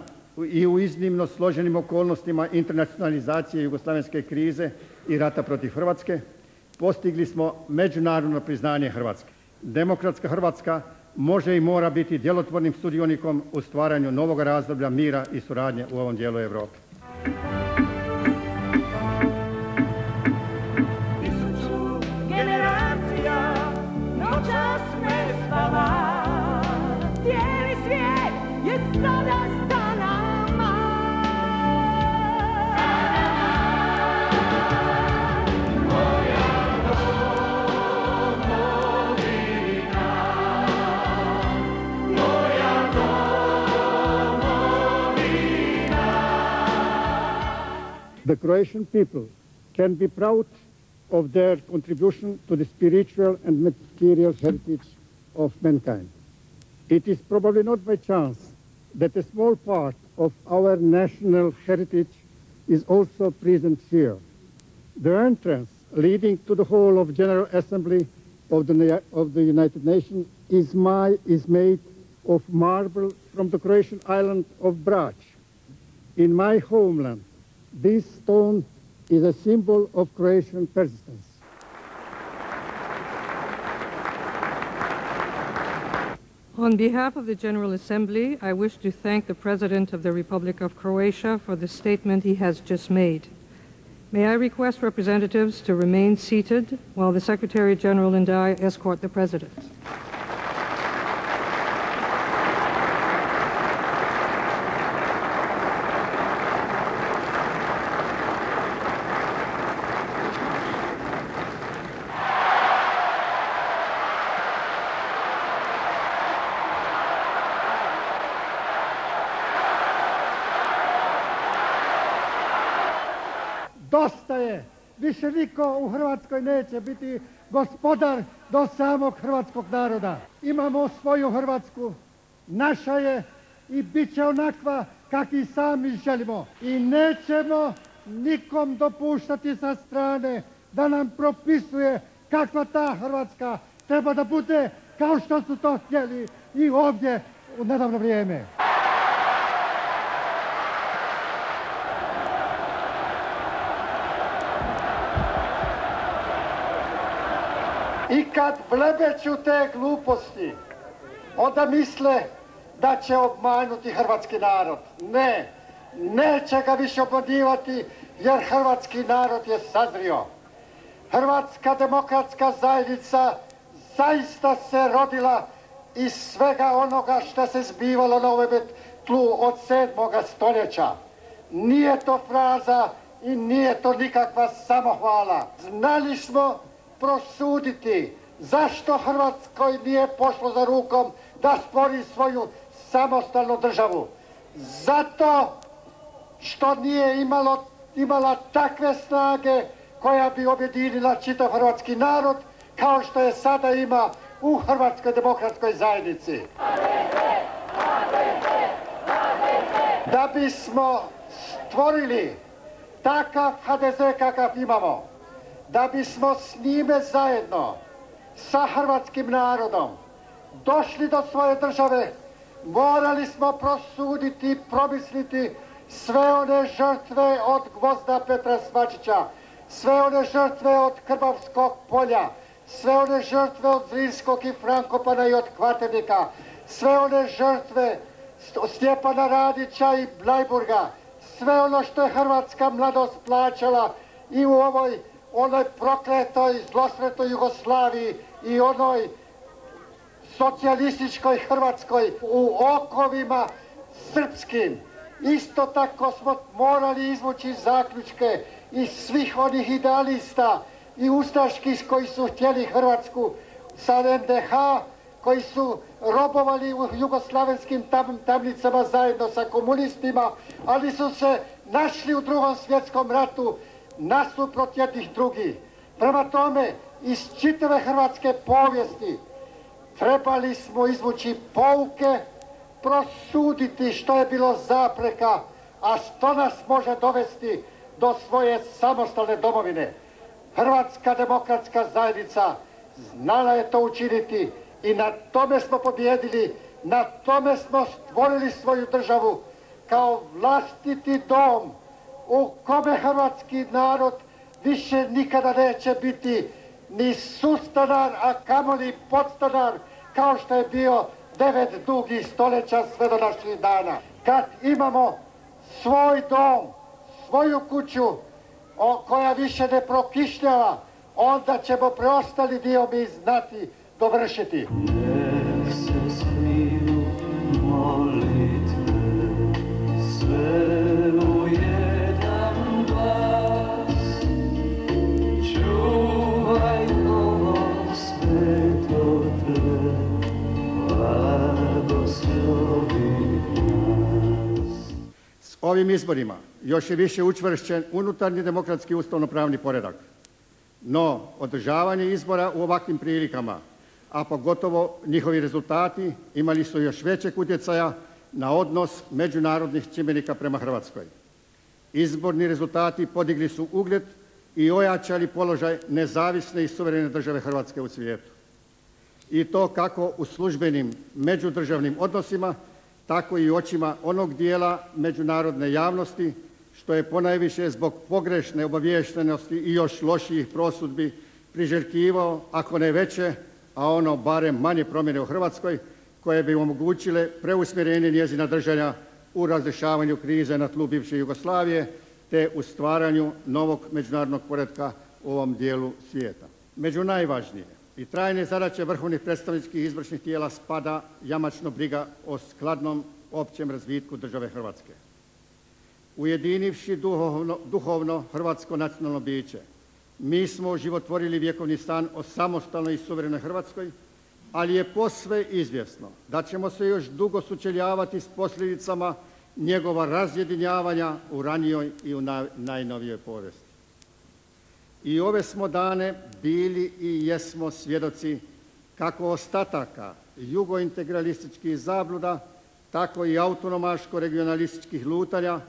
i u iznimno složenim okolnostima internacionalizacije jugoslavenske krize i rata protiv Hrvatske postigli smo međunarodno priznanje Hrvatske. Demokratska Hrvatska može i mora biti djelotvornim sudionikom u stvaranju novog razdoblja mira i suradnje u ovom dijelu Europe. generacija. The Croatian people can be proud of their contribution to the spiritual and material heritage of mankind. It is probably not by chance that a small part of our national heritage is also present here. The entrance leading to the hall of General Assembly of the, of the United Nations is, my, is made of marble from the Croatian island of Brač. In my homeland, this stone is a symbol of Croatian persistence. On behalf of the General Assembly, I wish to thank the President of the Republic of Croatia for the statement he has just made. May I request representatives to remain seated while the Secretary General and I escort the President. Više niko u Hrvatskoj neće biti gospodar do samog hrvatskog naroda. Imamo svoju Hrvatsku, naša je i bit će onakva kakvi sami želimo. I nećemo nikom dopuštati sa strane da nam propisuje kakva ta Hrvatska treba da bude kao što su to htjeli i ovdje u nedavno vrijeme. I kad blebeću te gluposti, onda misle da će obmanuti hrvatski narod. Ne, neće ga više obmanjivati jer hrvatski narod je sazrio. Hrvatska demokratska zajednica zaista se rodila iz svega onoga što se zbivalo na ovome tlu od sedmoga stoljeća. Nije to fraza i nije to nikakva samohvala. Znali smo prosuditi zašto Hrvatskoj nije pošlo za rukom da stvori svoju samostalnu državu. Zato što nije imalo, imala takve snage koja bi objedinila čitav hrvatski narod kao što je sada ima u Hrvatskoj demokratskoj zajednici. Da bismo stvorili takav HDZ kakav imamo, da bismo s njime zajedno sa hrvatskim narodom došli do svoje države, morali smo prosuditi i promisliti sve one žrtve od gvozda Petra Svačića, sve one žrtve od Krbavskog polja, sve one žrtve od Zrinskog i Frankopana i od Kvaternika, sve one žrtve Stjepana Radića i Blajburga, sve ono što je hrvatska mladost plaćala i u ovoj onoj prokletoj, zlosretoj Jugoslaviji i onoj socijalističkoj Hrvatskoj u okovima srpskim. Isto tako smo morali izvući zaključke iz svih onih idealista i ustaških koji su htjeli Hrvatsku sa NDH, koji su robovali u jugoslavenskim tamnicama zajedno sa komunistima, ali su se našli u drugom svjetskom ratu nasuprot jednih drugih. Prema tome, iz čitave hrvatske povijesti trebali smo izvući pouke, prosuditi što je bilo zapreka, a što nas može dovesti do svoje samostalne domovine. Hrvatska demokratska zajednica znala je to učiniti i na tome smo pobjedili, na tome smo stvorili svoju državu kao vlastiti dom u kome hrvatski narod više nikada neće biti ni sustanar, a kamoli podstanar, kao što je bio devet dugih stoljeća sve do naših dana. Kad imamo svoj dom, svoju kuću, koja više ne prokišnjava, onda ćemo preostali dio mi znati dovršiti. Ovim izborima još je više učvršćen unutarnji demokratski ustavno-pravni poredak. No, održavanje izbora u ovakvim prilikama, a pogotovo njihovi rezultati imali su još većeg utjecaja na odnos međunarodnih čimbenika prema Hrvatskoj. Izborni rezultati podigli su ugled i ojačali položaj nezavisne i suverene države Hrvatske u svijetu. I to kako u službenim međudržavnim odnosima, tako i očima onog dijela međunarodne javnosti što je ponajviše zbog pogrešne obaviještenosti i još lošijih prosudbi priželjkivao, ako ne veće, a ono barem manje promjene u Hrvatskoj, koje bi omogućile preusmjerenje njezina držanja u razrješavanju krize na tlu bivše Jugoslavije, te u stvaranju novog međunarodnog poretka u ovom dijelu svijeta. Među najvažnije i trajne zadaće vrhovnih predstavničkih izvršnih tijela spada jamačno briga o skladnom općem razvitku države Hrvatske. Ujedinivši duhovno, hrvatsko nacionalno biće, mi smo životvorili vjekovni stan o samostalnoj i suverenoj Hrvatskoj, ali je posve izvjesno da ćemo se još dugo sučeljavati s posljedicama njegova razjedinjavanja u ranijoj i u najnovijoj povijesti. I ove smo dane bili i jesmo svjedoci kako ostataka jugointegralističkih zabluda, tako i autonomaško-regionalističkih lutanja,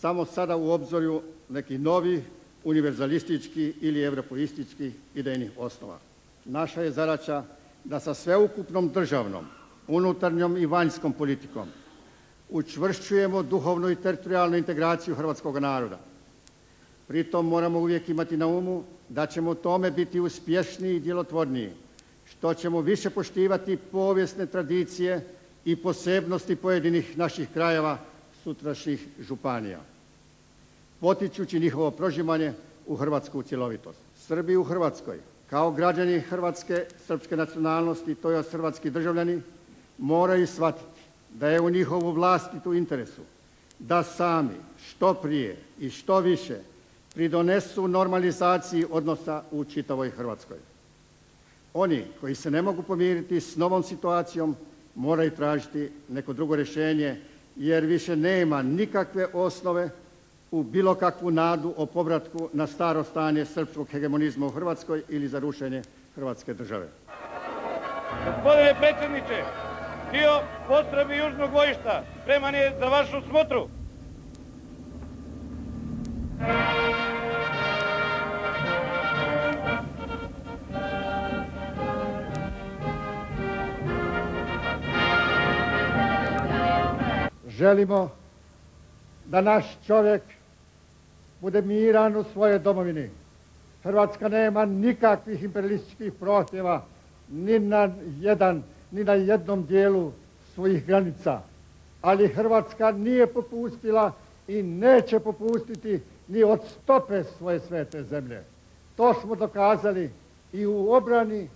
samo sada u obzorju nekih novih univerzalističkih ili europoističkih idejnih osnova. Naša je zadaća da sa sveukupnom državnom, unutarnjom i vanjskom politikom učvršćujemo duhovnu i teritorijalnu integraciju hrvatskog naroda. Pritom moramo uvijek imati na umu da ćemo u tome biti uspješniji i djelotvorniji, što ćemo više poštivati povijesne tradicije i posebnosti pojedinih naših krajeva sutrašnjih županija, potičući njihovo prožimanje u hrvatsku cjelovitost. Srbi u Hrvatskoj, kao građani Hrvatske srpske nacionalnosti, to je hrvatski državljani, moraju shvatiti da je u njihovu vlastitu interesu da sami što prije i što više pridonesu normalizaciji odnosa u čitavoj Hrvatskoj. Oni koji se ne mogu pomiriti s novom situacijom moraju tražiti neko drugo rješenje jer više nema nikakve osnove u bilo kakvu nadu o povratku na staro stanje srpskog hegemonizma u Hrvatskoj ili za rušenje Hrvatske države. Gospodine predsjedniče, dio postrebi južnog vojišta spreman je za vašu smotru. Želimo da naš čovjek bude miran u svojoj domovini. Hrvatska nema nikakvih imperialističkih prohtjeva ni na jedan, ni na jednom dijelu svojih granica. Ali Hrvatska nije popustila i neće popustiti ni od stope svoje svete zemlje. To smo dokazali i u obrani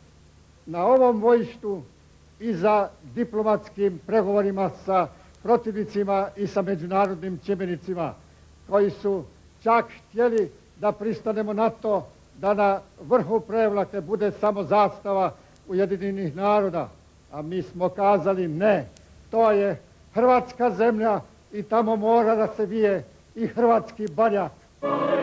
na ovom vojištu i za diplomatskim pregovorima sa protivnicima i sa međunarodnim čimbenicima koji su čak htjeli da pristanemo na to da na vrhu prevlake bude samo zastava Ujedinjenih naroda. A mi smo kazali ne, to je Hrvatska zemlja i tamo mora da se vije i hrvatski barjak. Više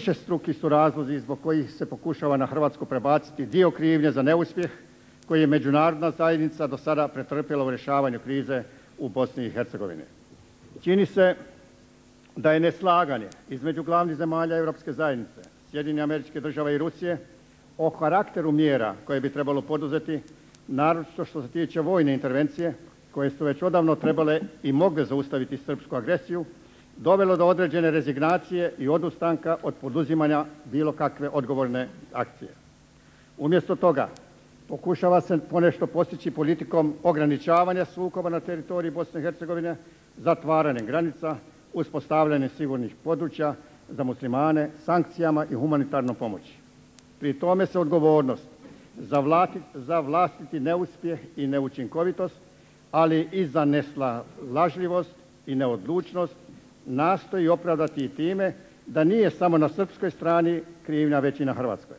struki su razlozi zbog kojih se pokušava na Hrvatsku prebaciti dio krivnje za neuspjeh koji je međunarodna zajednica do sada pretrpjela u rješavanju krize u Bosni i Hercegovini. Čini se da je neslaganje između glavnih zemalja Europske zajednice, Sjedinje američke države i Rusije o karakteru mjera koje bi trebalo poduzeti, naročito što se tiče vojne intervencije, koje su već odavno trebale i mogle zaustaviti srpsku agresiju, dovelo do određene rezignacije i odustanka od poduzimanja bilo kakve odgovorne akcije. Umjesto toga pokušava se ponešto postići politikom ograničavanja sukoba na teritoriji Bosne i Hercegovine, zatvaranjem granica, uspostavljanje sigurnih područja za muslimane, sankcijama i humanitarnom pomoći. Pri tome se odgovornost za vlastiti neuspjeh i neučinkovitost, ali i za neslažljivost i neodlučnost nastoji opravdati i time da nije samo na srpskoj strani krivnja već i na Hrvatskoj.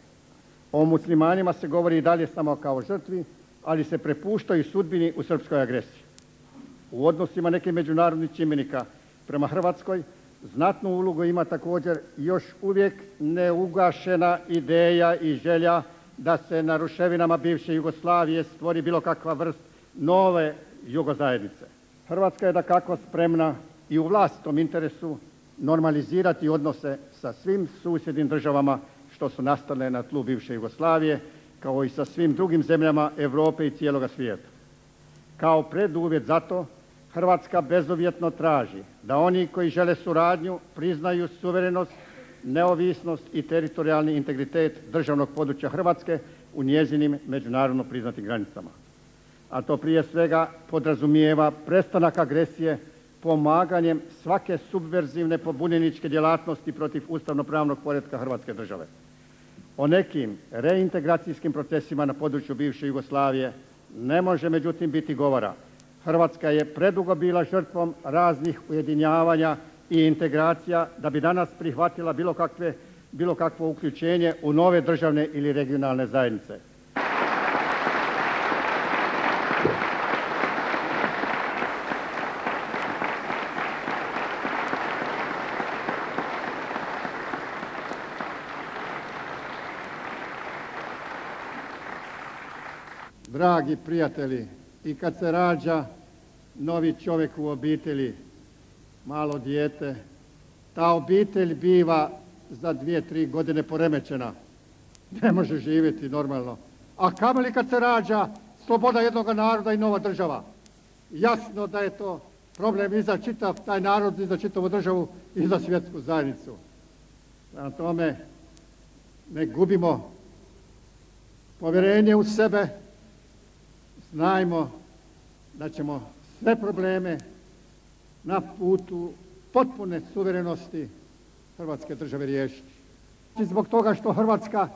O muslimanima se govori i dalje samo kao žrtvi, ali se prepuštaju sudbini u srpskoj agresiji. U odnosima nekih međunarodnih čimbenika prema Hrvatskoj znatnu ulogu ima također još uvijek neugašena ideja i želja da se na ruševinama bivše Jugoslavije stvori bilo kakva vrst nove jugozajednice. Hrvatska je da kako spremna i u vlastitom interesu normalizirati odnose sa svim susjednim državama što su nastale na tlu bivše Jugoslavije, kao i sa svim drugim zemljama Europe i cijeloga svijeta. Kao preduvjet za to Hrvatska bezuvjetno traži da oni koji žele suradnju priznaju suverenost, neovisnost i teritorijalni integritet državnog područja Hrvatske u njezinim međunarodno priznatim granicama. A to prije svega podrazumijeva prestanak agresije pomaganjem svake subverzivne pobunjeničke djelatnosti protiv ustavno-pravnog poretka Hrvatske države. O nekim reintegracijskim procesima na području bivše Jugoslavije ne može međutim biti govora. Hrvatska je predugo bila žrtvom raznih ujedinjavanja i integracija da bi danas prihvatila bilo, kakve, bilo kakvo uključenje u nove državne ili regionalne zajednice. Dragi prijatelji, i kad se rađa novi čovjek u obitelji, malo dijete, ta obitelj biva za dvije, tri godine poremećena. Ne može živjeti normalno. A kamoli kad se rađa sloboda jednog naroda i nova država. Jasno da je to problem i za čitav taj narod, i za čitavu državu, i za svjetsku zajednicu. Na tome ne gubimo povjerenje u sebe, znajmo da ćemo sve probleme na putu potpune suverenosti Hrvatske države riješiti. I zbog toga što Hrvatska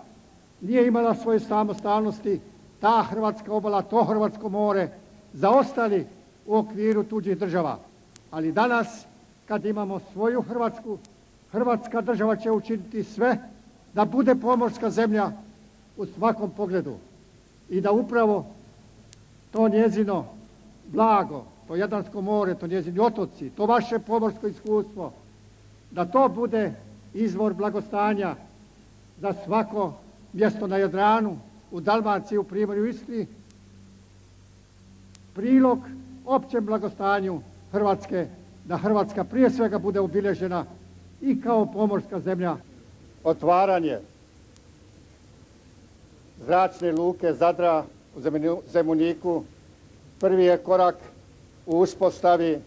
nije imala svoje samostalnosti, ta Hrvatska obala, to Hrvatsko more, zaostali u okviru tuđih država. Ali danas, kad imamo svoju Hrvatsku, Hrvatska država će učiniti sve da bude pomorska zemlja u svakom pogledu i da upravo to njezino blago, to Jadransko more, to njezini otoci, to vaše pomorsko iskustvo, da to bude izvor blagostanja za svako mjesto na Jadranu, u Dalmaciji, u Primorju, Istri, prilog općem blagostanju Hrvatske, da Hrvatska prije svega bude obilježena i kao pomorska zemlja. Otvaranje zračne luke Zadra u Zemuniku prvi je korak u uspostavi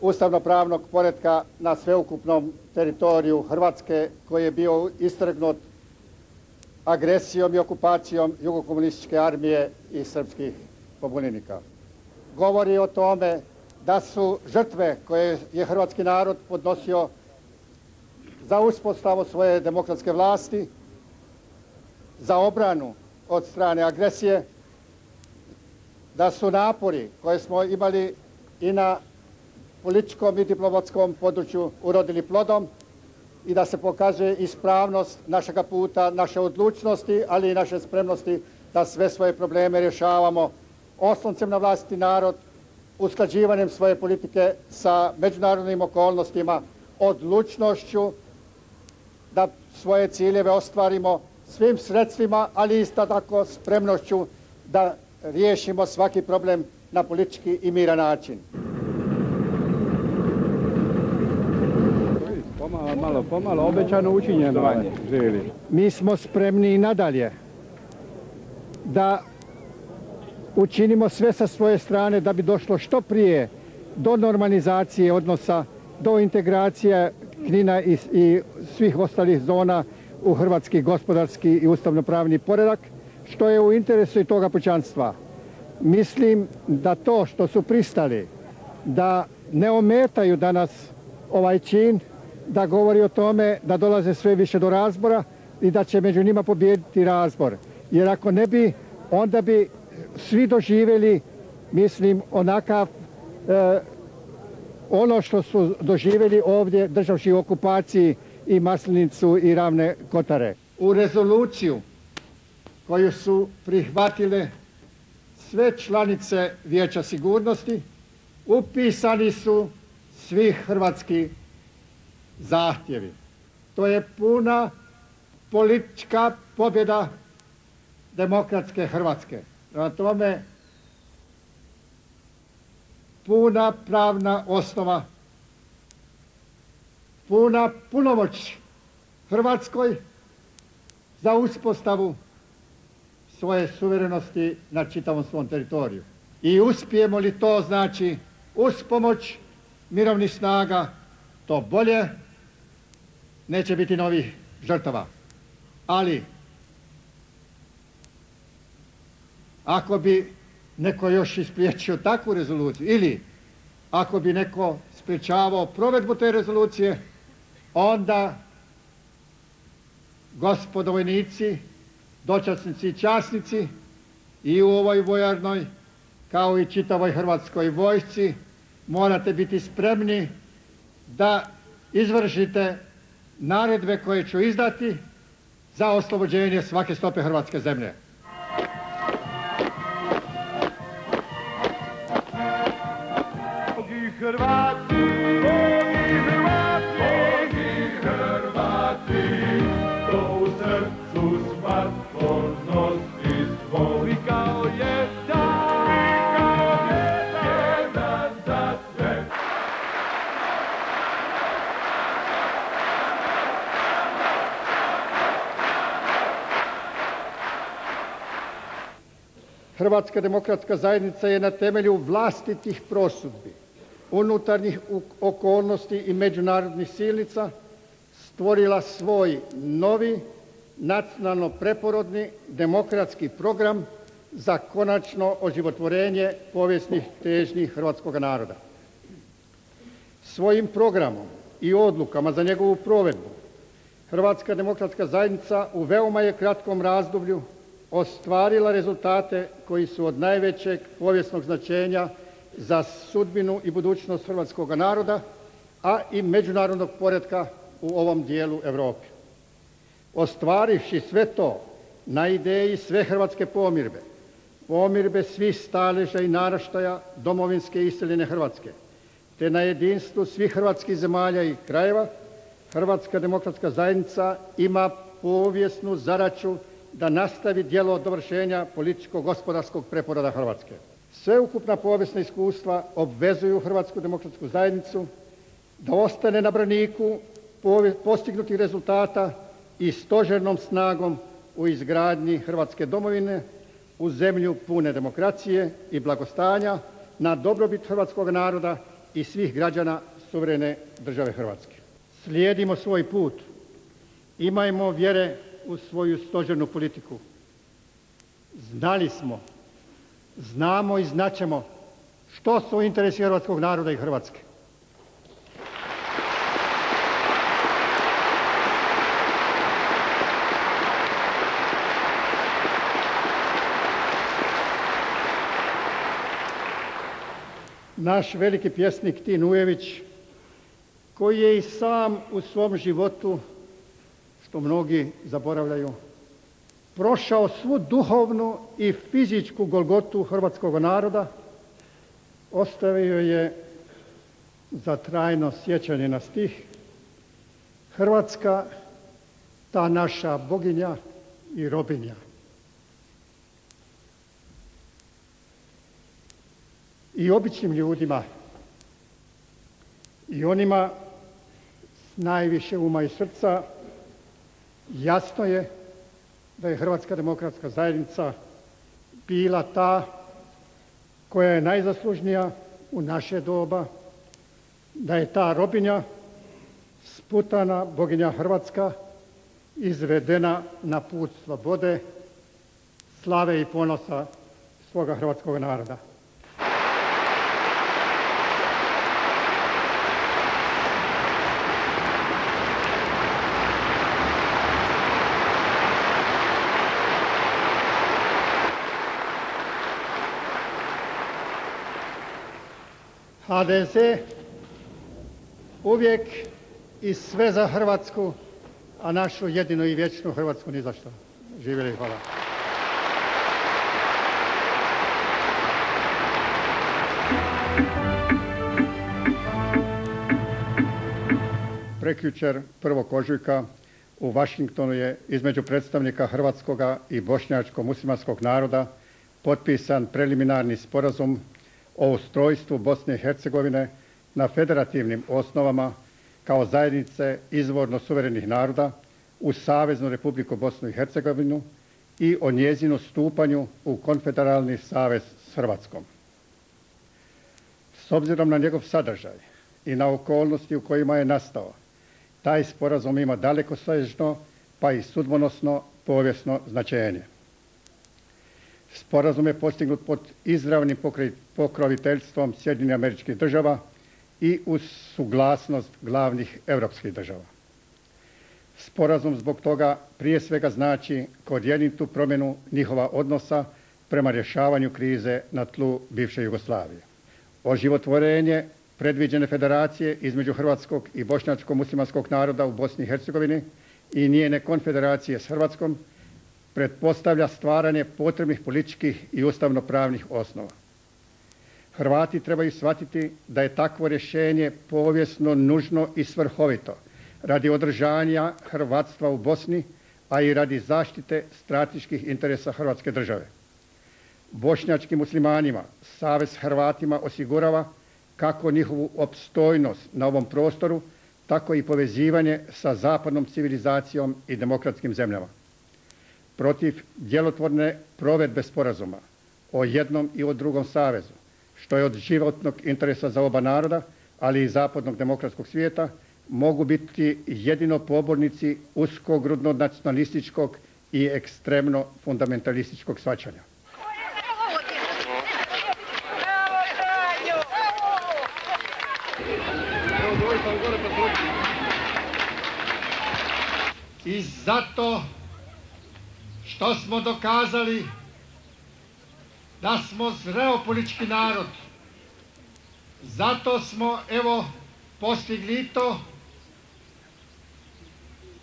ustavno-pravnog poretka na sveukupnom teritoriju Hrvatske koji je bio istrgnut agresijom i okupacijom jugokomunističke armije i srpskih pobunjenika. Govori o tome da su žrtve koje je hrvatski narod podnosio za uspostavu svoje demokratske vlasti, za obranu od strane agresije, da su napori koje smo imali i na političkom i diplomatskom području urodili plodom i da se pokazuje ispravnost našega puta, naše odlučnosti, ali i naše spremnosti da sve svoje probleme rješavamo osloncem na vlastiti narod, usklađivanjem svoje politike sa međunarodnim okolnostima, odlučnošću da svoje ciljeve ostvarimo svim sredstvima, ali isto tako spremnošću da riješimo svaki problem na politički i miran način. Pomalo, malo, pomalo, obećano učinjeno želi. Mi smo spremni i nadalje da učinimo sve sa svoje strane da bi došlo što prije do normalizacije odnosa, do integracije Knina i, i svih ostalih zona u hrvatski gospodarski i ustavnopravni poredak, što je u interesu i toga pućanstva. Mislim da to što su pristali da ne ometaju danas ovaj čin, da govori o tome da dolaze sve više do razbora i da će među njima pobijediti razbor. Jer ako ne bi, onda bi svi doživjeli, mislim, onakav e, ono što su doživjeli ovdje državši okupaciji i Maslinicu i Ravne Kotare. U rezoluciju koju su prihvatile sve članice Vijeća sigurnosti upisani su svi hrvatski zahtjevi. To je puna politička pobjeda demokratske Hrvatske. Prema tome, puna pravna osnova, puna punomoć Hrvatskoj za uspostavu svoje suverenosti na čitavom svom teritoriju. I uspijemo li to, znači, uz pomoć mirovnih snaga, to bolje, neće biti novih žrtava. Ali, ako bi neko još ispriječio takvu rezoluciju ili ako bi neko spriječavao provedbu te rezolucije, onda gospodo vojnici, dočasnici i časnici i u ovoj vojarnoj kao i čitavoj hrvatskoj vojsci morate biti spremni da izvršite naredbe koje ću izdati za oslobođenje svake stope hrvatske zemlje. Hrvatska demokratska zajednica je na temelju vlastitih prosudbi, unutarnjih okolnosti i međunarodnih silnica stvorila svoj novi nacionalno preporodni demokratski program za konačno oživotvorenje povijesnih težnji hrvatskog naroda. Svojim programom i odlukama za njegovu provedbu Hrvatska demokratska zajednica u veoma je kratkom razdoblju ostvarila rezultate koji su od najvećeg povijesnog značenja za sudbinu i budućnost hrvatskog naroda, a i međunarodnog poretka u ovom dijelu Europe. Ostvarivši sve to na ideji sve hrvatske pomirbe, pomirbe svih staleža i naraštaja domovinske iseljene Hrvatske, te na jedinstvu svih hrvatskih zemalja i krajeva, Hrvatska demokratska zajednica ima povijesnu zaraću da nastavi djelo dovršenja političko-gospodarskog preporoda Hrvatske. Sveukupna povijesna iskustva obvezuju Hrvatsku demokratsku zajednicu da ostane na braniku postignutih rezultata i stožernom snagom u izgradnji Hrvatske domovine u zemlju pune demokracije i blagostanja na dobrobit hrvatskog naroda i svih građana suverene države Hrvatske. Slijedimo svoj put, imajmo vjere u svoju stožernu politiku. Znali smo, znamo i znaćemo što su interesi hrvatskog naroda i Hrvatske. Naš veliki pjesnik Tin Ujević, koji je i sam u svom životu, što mnogi zaboravljaju, prošao svu duhovnu i fizičku golgotu hrvatskog naroda, ostavio je za trajno sjećanje na stih Hrvatska, ta naša boginja i robinja. i običnim ljudima i onima s najviše uma i srca jasno je da je Hrvatska demokratska zajednica bila ta koja je najzaslužnija u naše doba, da je ta robinja sputana boginja Hrvatska izvedena na put slobode, slave i ponosa svoga hrvatskog naroda. HDZ uvijek i sve za Hrvatsku, a našu jedinu i vječnu Hrvatsku ni za što. Živjeli, hvala. Prekjučer, 1. ožujka, u Vašingtonu je između predstavnika hrvatskoga i bošnjačko-muslimanskog naroda potpisan preliminarni sporazum o ustrojstvu Bosne i Hercegovine na federativnim osnovama kao zajednice izvorno suverenih naroda u Saveznu Republiku Bosnu i Hercegovinu i o njezinu stupanju u konfederalni savez s Hrvatskom. S obzirom na njegov sadržaj i na okolnosti u kojima je nastao, taj sporazum ima daleko svežno pa i sudbonosno povijesno značenje. Sporazum je postignut pod izravnim pokroviteljstvom Sjedinjenih američkih država i uz suglasnost glavnih europskih država. Sporazum zbog toga prije svega znači korjenitu promjenu njihova odnosa prema rješavanju krize na tlu bivše Jugoslavije. Oživotvorenje predviđene federacije između hrvatskog i bošnjačko-muslimanskog naroda u Bosni i Hercegovini i njene konfederacije s Hrvatskom pretpostavlja stvaranje potrebnih političkih i ustavno-pravnih osnova. Hrvati trebaju shvatiti da je takvo rješenje povijesno nužno i svrhovito radi održanja hrvatstva u Bosni, a i radi zaštite strateških interesa Hrvatske države. Bošnjačkim muslimanima Savez Hrvatima osigurava kako njihovu opstojnost na ovom prostoru, tako i povezivanje sa zapadnom civilizacijom i demokratskim zemljama protiv djelotvorne provedbe sporazuma o jednom i o drugom savezu, što je od životnog interesa za oba naroda, ali i zapadnog demokratskog svijeta, mogu biti jedino pobornici uskogrudno nacionalističkog i ekstremno fundamentalističkog svačanja. I zato što smo dokazali da smo zreo politički narod. Zato smo, evo, postigli to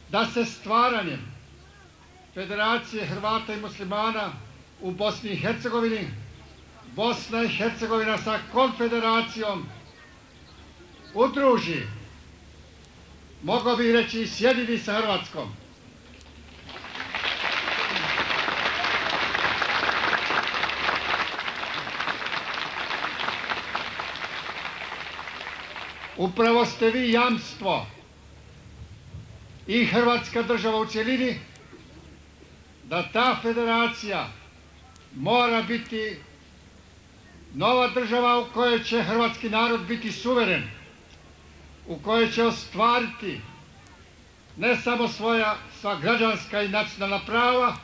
da se stvaranjem Federacije Hrvata i muslimana u Bosni i Hercegovini, Bosna i Hercegovina sa konfederacijom udruži, mogao bih reći sjedini sa Hrvatskom. Upravo ste vi jamstvo i Hrvatska država u cjelini da ta federacija mora biti nova država u kojoj će hrvatski narod biti suveren, u kojoj će ostvariti ne samo svoja sva građanska i nacionalna prava,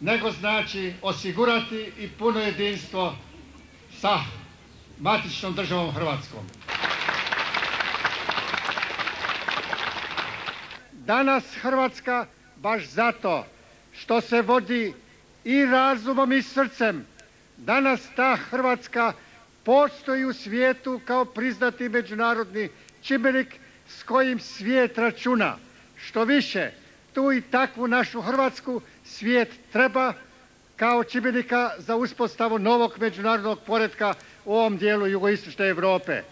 nego znači osigurati i puno jedinstvo sa matičnom državom Hrvatskom. Danas Hrvatska baš zato što se vodi i razumom i srcem. Danas ta Hrvatska postoji u svijetu kao priznati međunarodni čimbenik s kojim svijet računa. Što više, tu i takvu našu Hrvatsku svijet treba kao čimbenika za uspostavu novog međunarodnog poretka u ovom dijelu jugoistočne Europe.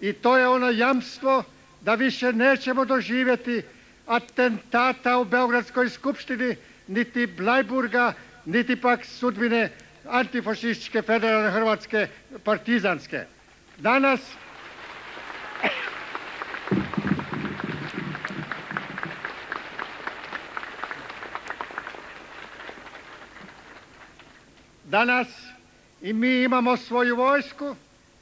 I to je ono jamstvo da više nećemo doživjeti atentata u Beogradskoj skupštini, niti Blajburga, niti pak sudbine antifašističke federalne Hrvatske partizanske. Danas Danas i mi imamo svoju vojsku,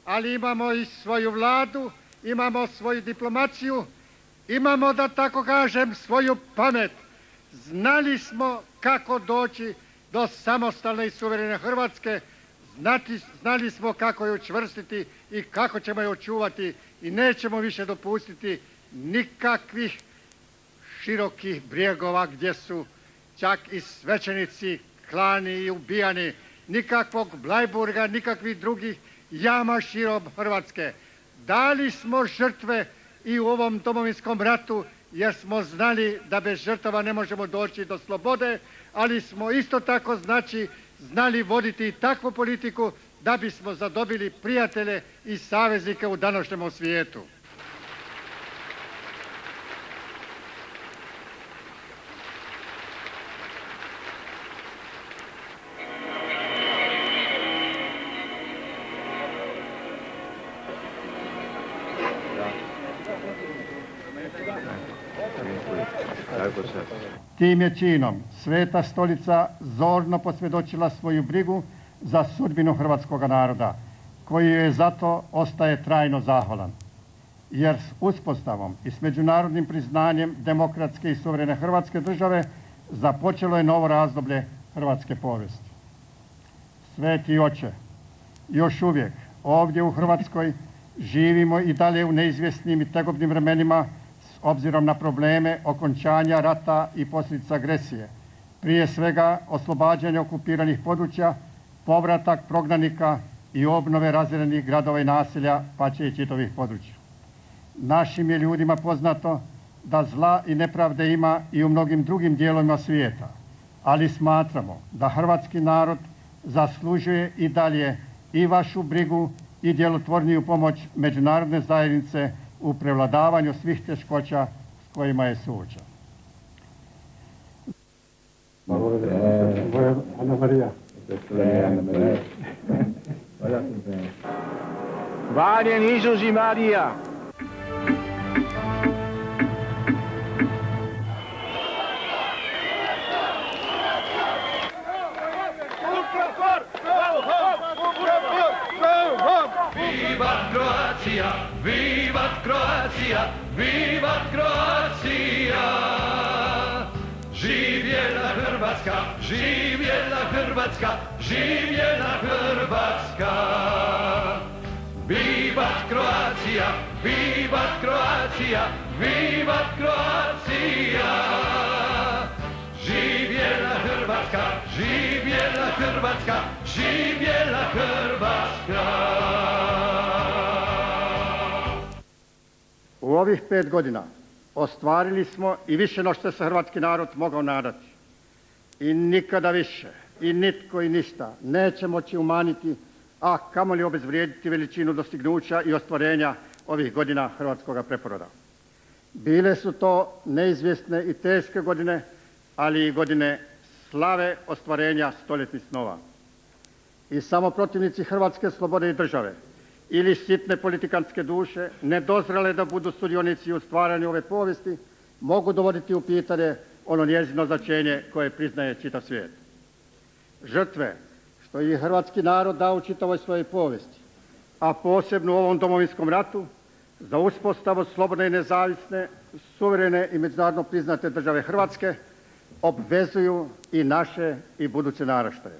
ali imamo i svoju vladu, imamo svoju diplomaciju, imamo, da tako kažem, svoju pamet. Znali smo kako doći do samostalne i suverene Hrvatske, znali smo kako je učvrstiti i kako ćemo je očuvati i nećemo više dopustiti nikakvih širokih brijegova gdje su čak i svećenici klani i ubijani, nikakvog Blajburga, nikakvih drugih jama širom Hrvatske. Dali smo žrtve i u ovom domovinskom ratu jer smo znali da bez žrtava ne možemo doći do slobode, ali smo isto tako znači znali voditi takvu politiku da bismo zadobili prijatelje i saveznike u današnjem svijetu. Tim je činom Sveta stolica zorno posvjedočila svoju brigu za sudbinu hrvatskog naroda, koji je zato ostaje trajno zahvalan. Jer s uspostavom i s međunarodnim priznanjem demokratske i suverene Hrvatske države započelo je novo razdoblje hrvatske povijesti. Sveti oče, još uvijek ovdje u Hrvatskoj živimo i dalje u neizvjesnim i tegobnim vremenima obzirom na probleme okončanja rata i posljedica agresije. Prije svega oslobađanje okupiranih područja, povratak prognanika i obnove razrednih gradova i naselja, pa će i čitovih područja. Našim je ljudima poznato da zla i nepravde ima i u mnogim drugim dijelovima svijeta, ali smatramo da hrvatski narod zaslužuje i dalje i vašu brigu i djelotvorniju pomoć međunarodne zajednice u prevladavanju svih teškoća s kojima je suočan. Ana Marija. Hvaljen Isus i Marija. Vivat Croatia, vivat Croatia, vivat Croatia. Živjela Hrvatska, živjela Hrvatska, živjela Hrvatska. Vivat Croatia, vivat Croatia, vivat Croatia. Živjela Hrvatska, živjela Hrvatska, živjela Hrvatska. U ovih pet godina ostvarili smo i više no što se hrvatski narod mogao nadati. I nikada više, i nitko i ništa neće moći umaniti, a kamoli obezvrijediti veličinu dostignuća i ostvarenja ovih godina hrvatskog preporoda. Bile su to neizvjesne i teške godine, ali i godine slave ostvarenja stoljetnih snova. I samo protivnici Hrvatske slobode i države ili sitne politikanske duše, nedozrele da budu sudionici u stvaranju ove povijesti, mogu dovoditi u pitanje ono njezino značenje koje priznaje čitav svijet. Žrtve, što je hrvatski narod dao u čitavoj svojoj povijesti, a posebno u ovom domovinskom ratu, za uspostavu slobodne i nezavisne, suverene i međunarodno priznate države Hrvatske, obvezuju i naše i buduće naraštaje.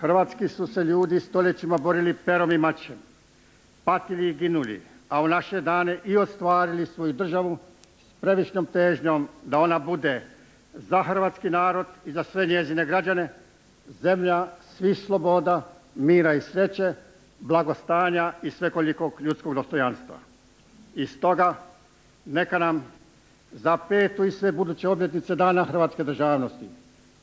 Hrvatski su se ljudi stoljećima borili perom i mačem, patili i ginuli, a u naše dane i ostvarili svoju državu s previšnjom težnjom da ona bude za hrvatski narod i za sve njezine građane zemlja svih sloboda, mira i sreće, blagostanja i svekolikog ljudskog dostojanstva. I stoga neka nam za petu i sve buduće obljetnice dana hrvatske državnosti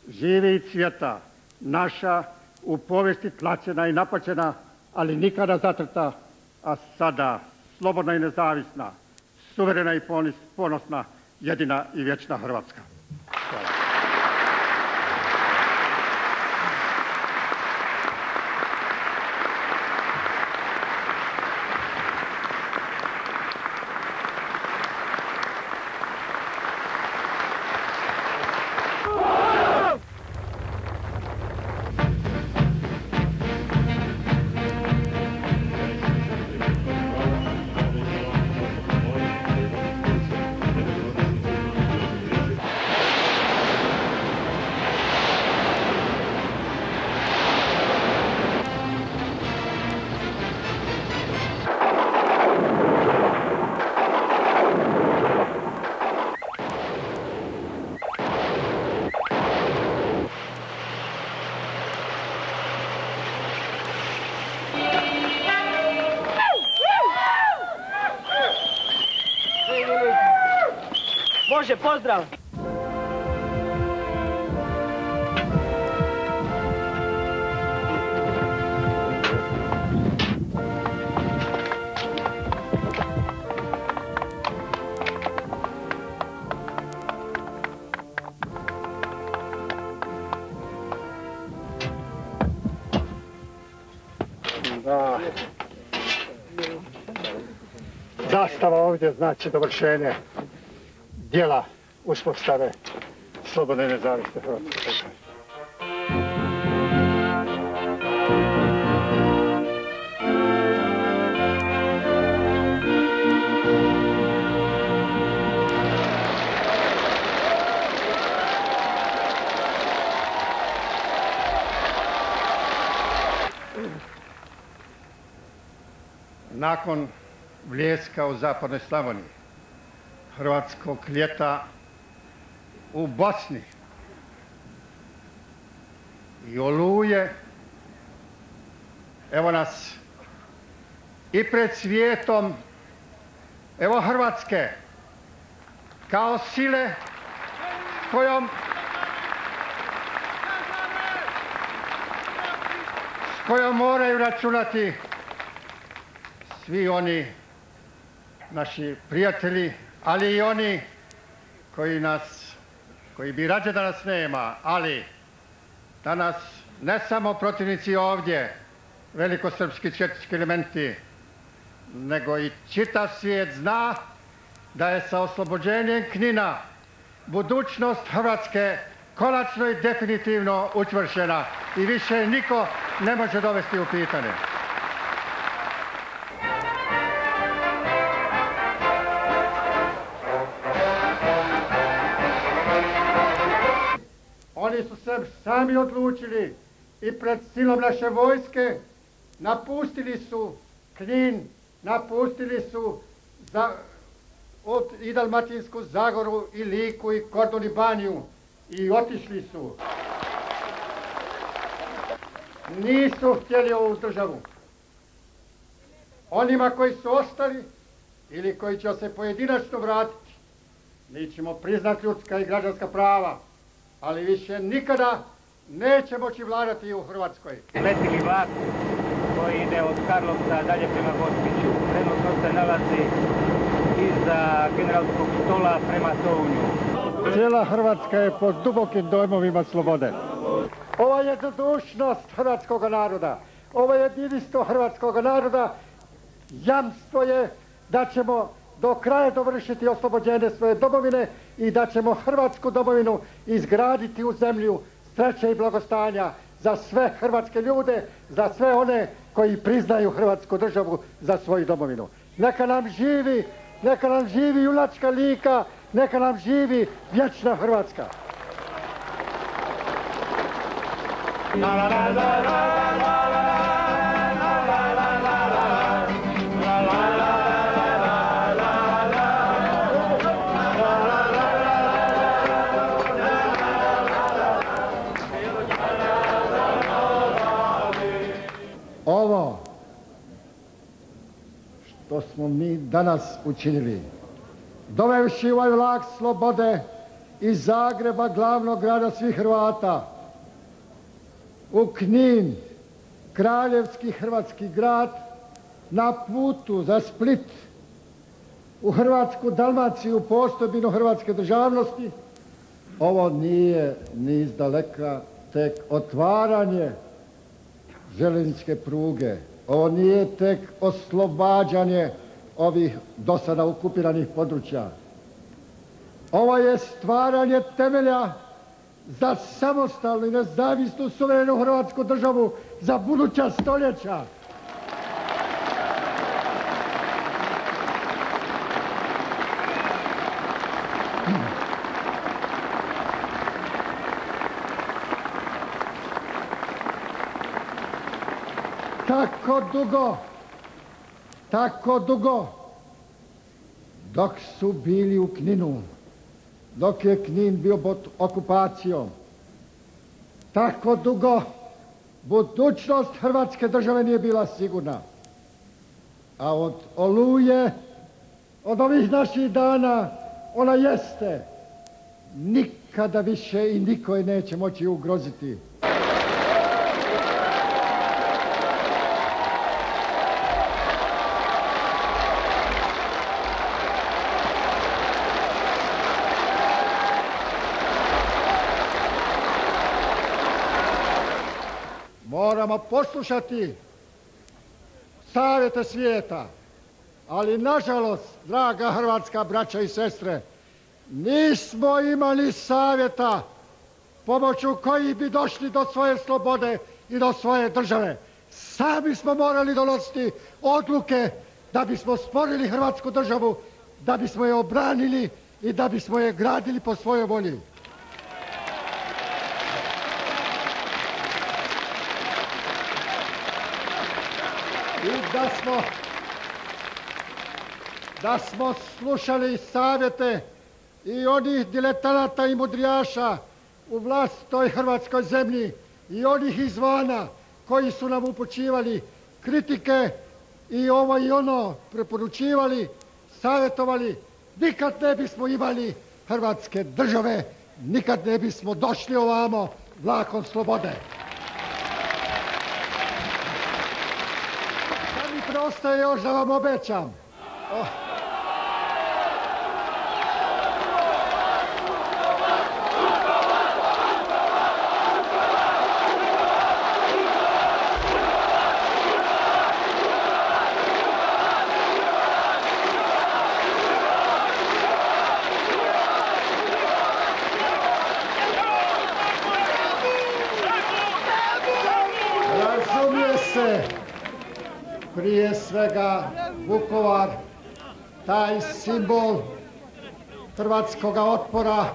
živi i cvjeta naša u povijesti tlačena i napačena, ali nikada zatrta, a sada slobodna i nezavisna, suverena i ponosna, jedina i vječna Hrvatska. Može, pozdrav! Zastava ovdje znači dovršenje dijela uspostave slobodne i nezavisne Hrvatske. Nakon bljeska u zapadnoj Slavoniji, hrvatskog ljeta u Bosni. I oluje, evo nas. I pred svijetom, evo Hrvatske, kao sile kojom s kojom moraju računati svi oni naši prijatelji, ali i oni koji nas, koji bi rađe da nas nema, ali danas ne samo protivnici ovdje, velikosrpski četnički elementi, nego i čitav svijet zna da je sa oslobođenjem Knina budućnost Hrvatske konačno i definitivno učvršena i više niko ne može dovesti u pitanje. Oni su se sami odlučili i pred silom naše vojske napustili su Knin, napustili su za, od, i Dalmatinsku Zagoru i Liku i Kordun i Baniju i otišli su. Nisu htjeli ovu državu. Onima koji su ostali ili koji će se pojedinačno vratiti, mi ćemo priznati ljudska i građanska prava, ali više nikada neće moći vladati u Hrvatskoj. Letili vlak koji ide od Karlovca dalje prema Gospiću. Trenutno se nalazi iza generalskog stola prema Tounju. Cijela Hrvatska je pod dubokim dojmovima slobode. Ovo je zadušnost hrvatskog naroda. Ovo je jedinstvo hrvatskog naroda. Jamstvo je da ćemo do kraja dovršiti oslobođenje svoje domovine i da ćemo Hrvatsku domovinu izgraditi u zemlju sreće i blagostanja za sve hrvatske ljude, za sve one koji priznaju Hrvatsku državu za svoju domovinu. Neka nam živi, neka nam živi junačka lika, neka nam živi vječna Hrvatska. Ovo danas učinili, dovevši ovaj vlak slobode iz Zagreba, glavnog grada svih Hrvata, u Knin, kraljevski hrvatski grad, na putu za Split, u Hrvatsku Dalmaciju, postojbinu hrvatske državnosti, ovo nije ni izdaleka tek otvaranje željezničke pruge. Ovo nije tek oslobađanje ovih do sada okupiranih područja. Ovo je stvaranje temelja za samostalnu i nezavisnu suverenu Hrvatsku državu za buduća stoljeća. Tako dugo, tako dugo, dok su bili u Kninu, dok je Knin bio pod okupacijom, tako dugo budućnost Hrvatske države nije bila sigurna. A od oluje, od ovih naših dana, Ona jeste. Nikada više i niko je neće moći ugroziti. Moramo poslušati savjete svijeta. Ali nažalost, draga hrvatska braća i sestre, nismo imali savjeta pomoću kojih bi došli do svoje slobode i do svoje države. Sami smo morali donositi odluke da bismo stvorili Hrvatsku državu, da bismo je obranili i da bismo je gradili po svojoj volji. I da smo da smo slušali savjete i onih diletanata i mudrijaša u vlastitoj hrvatskoj zemlji i onih izvana koji su nam upućivali kritike i ovo i ono preporučivali, savjetovali, nikad ne bismo imali hrvatske države, nikad ne bismo došli ovamo vlakom slobode. Preostaje još da vam obećam. Oh. Razumije se prije svega Vukovar, taj simbol hrvatskoga otpora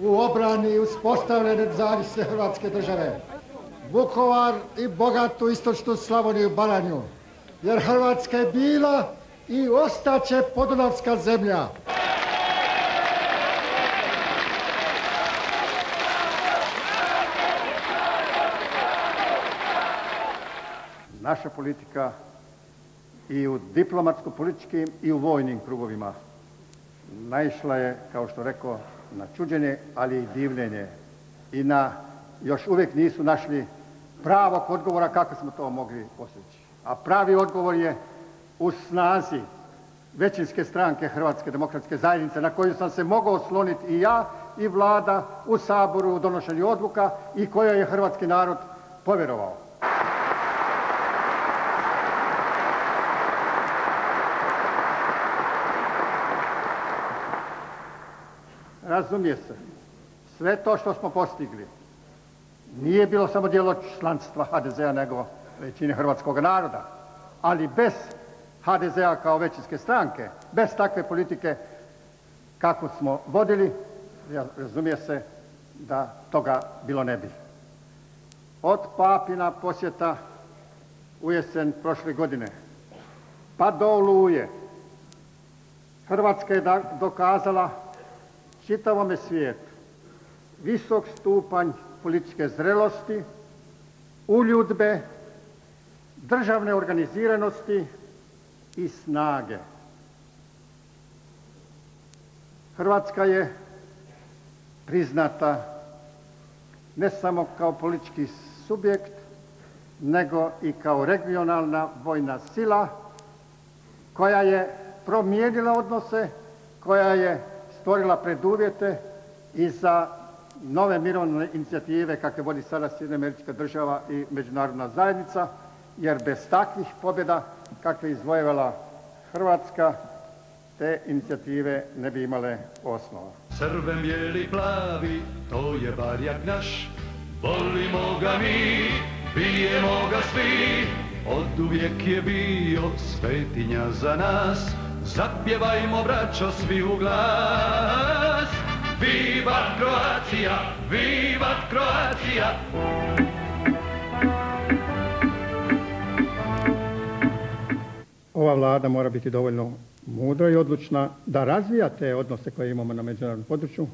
u obrani uspostavljene nezavisne Hrvatske države. Vukovar i bogatu istočnu Slavoniju i Baranju, jer Hrvatska je bila i ostaće podunavska zemlja. Naša politika i u diplomatsko-političkim i u vojnim krugovima naišla je, kao što rekao, na čuđenje, ali i divljenje. I na, još uvijek nisu našli pravog odgovora kako smo to mogli postići. A pravi odgovor je u snazi većinske stranke Hrvatske demokratske zajednice na koju sam se mogao osloniti i ja i vlada u Saboru u donošenju odluka i kojoj je hrvatski narod povjerovao. Razumije se, sve to što smo postigli. Nije bilo samo djelo članstva HDZ-a nego većine hrvatskog naroda, ali bez HDZ-a kao većinske stranke, bez takve politike kako smo vodili, razumije se da toga bilo ne bi. Od papina posjeta u jesen prošle godine pa do oluje Hrvatska je dokazala čitavome svijetu visok stupanj političke zrelosti, uljudbe, državne organiziranosti i snage. Hrvatska je priznata ne samo kao politički subjekt, nego i kao regionalna vojna sila koja je promijenila odnose, koja je stvorila preduvjete i za nove mirovne inicijative kakve vodi sada Sjedinjena američka država i međunarodna zajednica, jer bez takvih pobjeda kakve je izvojevala Hrvatska, te inicijative ne bi imale osnova. Crven, bijeli, plavi, to je barjak naš, volimo ga mi, bijemo ga svi, od uvijek je bio svetinja za nas, zapjevajmo braćo svi u glas. Vivat Kroacija, vivat Kroacija! Ova vlada mora biti dovoljno mudra i odlučna da razvija te odnose koje imamo na međunarodnom području,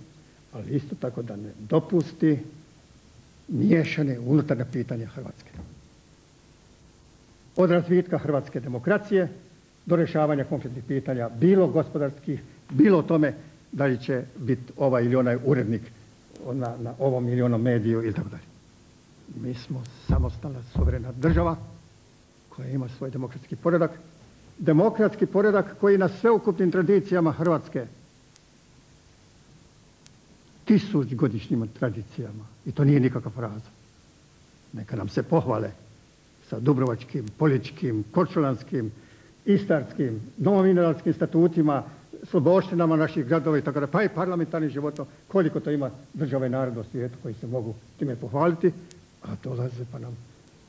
ali isto tako da ne dopusti miješane unutarnja pitanja Hrvatske. Od razvitka hrvatske demokracije do rješavanja konfliktnih pitanja, bilo gospodarskih, bilo tome da li će biti ovaj ili onaj urednik na, na ovom ili onom mediju ili tako dalje. Mi smo samostalna, suverena država koja ima svoj demokratski poredak. Demokratski poredak koji na sveukupnim tradicijama Hrvatske godišnjim tradicijama. I to nije nikakav fraza. Neka nam se pohvale sa dubrovačkim, poličkim, korčulanskim, istarskim, novominaralskim statutima, sloboštinama naših gradova i tako da, pa i parlamentarnim životom, koliko to ima države i svijetu koji se mogu time pohvaliti, a dolaze pa nam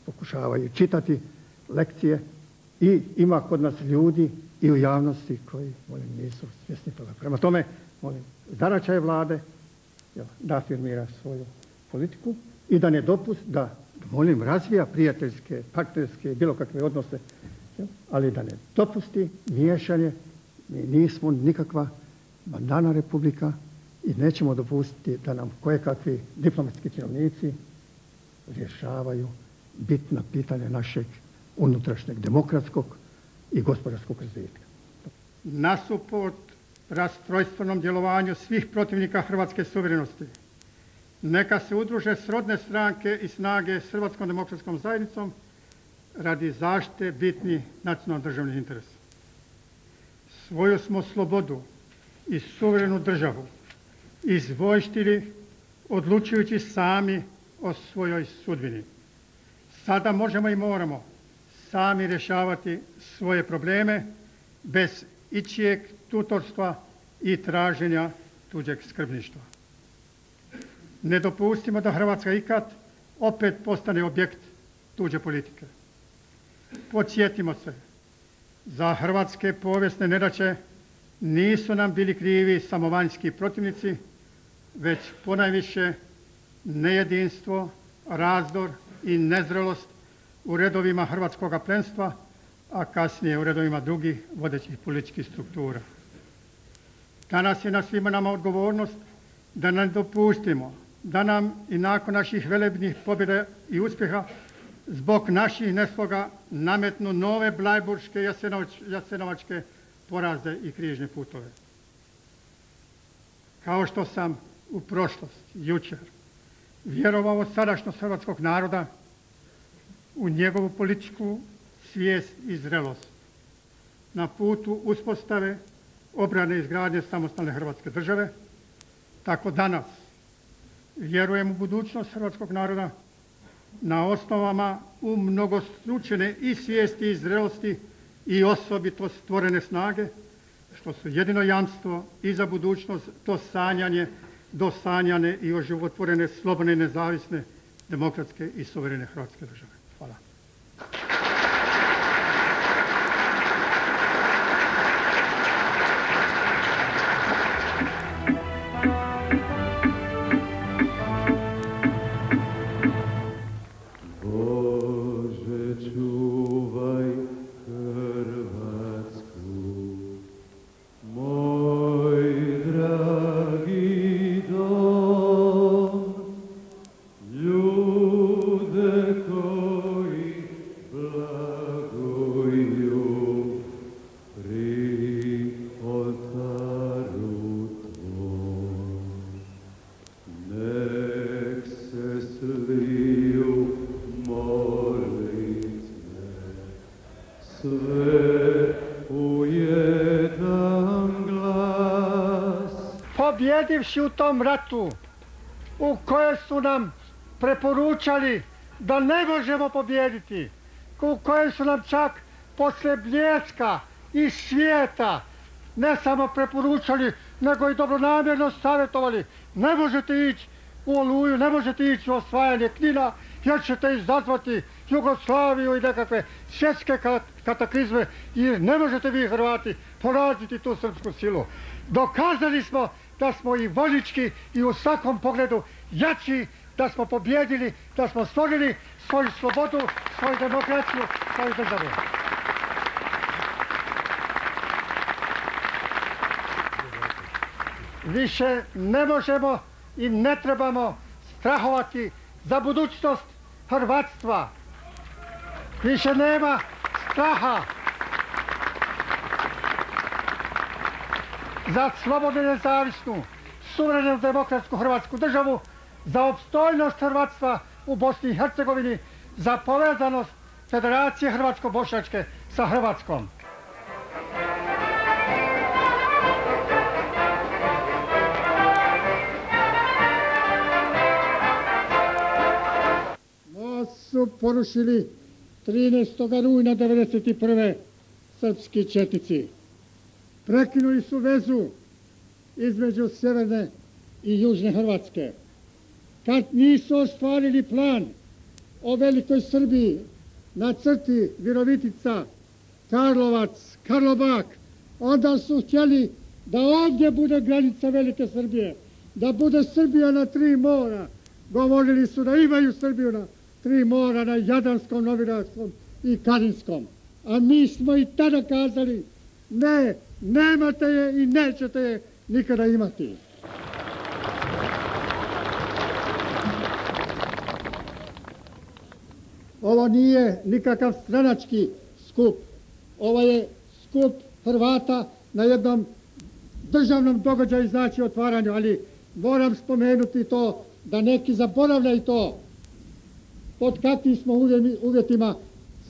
pokušavaju čitati lekcije i ima kod nas ljudi i u javnosti koji, molim, nisu svjesni toga. Prema tome, molim, zadaća je vlade da afirmira svoju politiku i da ne dopust da, molim, razvija prijateljske, partnerske, bilo kakve odnose, ali da ne dopusti miješanje. Mi nismo nikakva bandana republika i nećemo dopustiti da nam kakvi diplomatski činovnici rješavaju bitna pitanja našeg unutrašnjeg demokratskog i gospodarskog razvitka. Nasuprot rastrojstvenom djelovanju svih protivnika hrvatske suverenosti, neka se udruže srodne stranke i snage s Hrvatskom demokratskom zajednicom radi zaštite bitnih nacionalno državnih interesa. Svoju smo slobodu i suverenu državu izvojštili odlučujući sami o svojoj sudbini. Sada možemo i moramo sami rješavati svoje probleme bez ičijeg tutorstva i traženja tuđeg skrbništva. Ne dopustimo da Hrvatska ikad opet postane objekt tuđe politike. Podsjetimo se, za hrvatske povijesne nedaće nisu nam bili krivi samo vanjski protivnici, već ponajviše nejedinstvo, razdor i nezrelost u redovima hrvatskog plenstva, a kasnije u redovima drugih vodećih političkih struktura. Danas je na svima nama odgovornost da ne dopustimo da nam i nakon naših velebnih pobjeda i uspjeha zbog naših nesloga nametnu nove blajburške jasenovačke poraze i križne putove. Kao što sam u prošlosti, jučer, vjerovao sadašnjost hrvatskog naroda u njegovu političku svijest i zrelost na putu uspostave obrane i izgradnje samostalne Hrvatske države, tako danas vjerujem u budućnost hrvatskog naroda na osnovama u mnogostručene i svijesti i zrelosti i osobito stvorene snage, što su jedino jamstvo i za budućnost to sanjanje do sanjane i oživotvorene, slobodne nezavisne, demokratske i suverene Hrvatske države. Hvala. Pobjedivši u tom ratu u kojoj su nam preporučali da ne možemo pobjediti, u kojem su nam čak poslije bljeska i svijeta ne samo preporučali, nego i dobronamjerno savjetovali. Ne možete ići u Oluju, ne možete ići u osvajanje Knina, jer ćete izazvati Jugoslaviju i nekakve svjetske kataklizme i ne možete vi Hrvati poraziti tu srpsku silu. Dokazali smo da smo i vojnički i u svakom pogledu jači, da smo pobjedili, da smo stvorili svoju slobodu, svoju demokraciju, svoju državu. Više ne možemo i ne trebamo strahovati za budućnost Hrvatstva. Više nema straha za slobodnu nezavisnu, suverenu demokratsku Hrvatsku državu, za opstojnost Hrvatstva u Bosni i Hercegovini, za povezanost Federacije Hrvatsko-Bošnjačke sa Hrvatskom. Nas su porušili 13. rujna 1991. srpski četnici. Prekinuli su vezu između sjeverne i južne Hrvatske. Kad nisu ostvarili plan o velikoj Srbiji na crti Virovitica, Karlovac, Karlobak, onda su htjeli da ovdje bude granica Velike Srbije, da bude Srbija na tri mora. Govorili su da imaju Srbiju na tri mora, na Jadanskom, Novirarskom i Karinskom. A mi smo i tada kazali, ne, nemate je i nećete je nikada imati. Ovo nije nikakav stranački skup. Ovo je skup Hrvata na jednom državnom događaju znači otvaranju, ali moram spomenuti to da neki zaboravljaju to pod kakvim smo uvjetima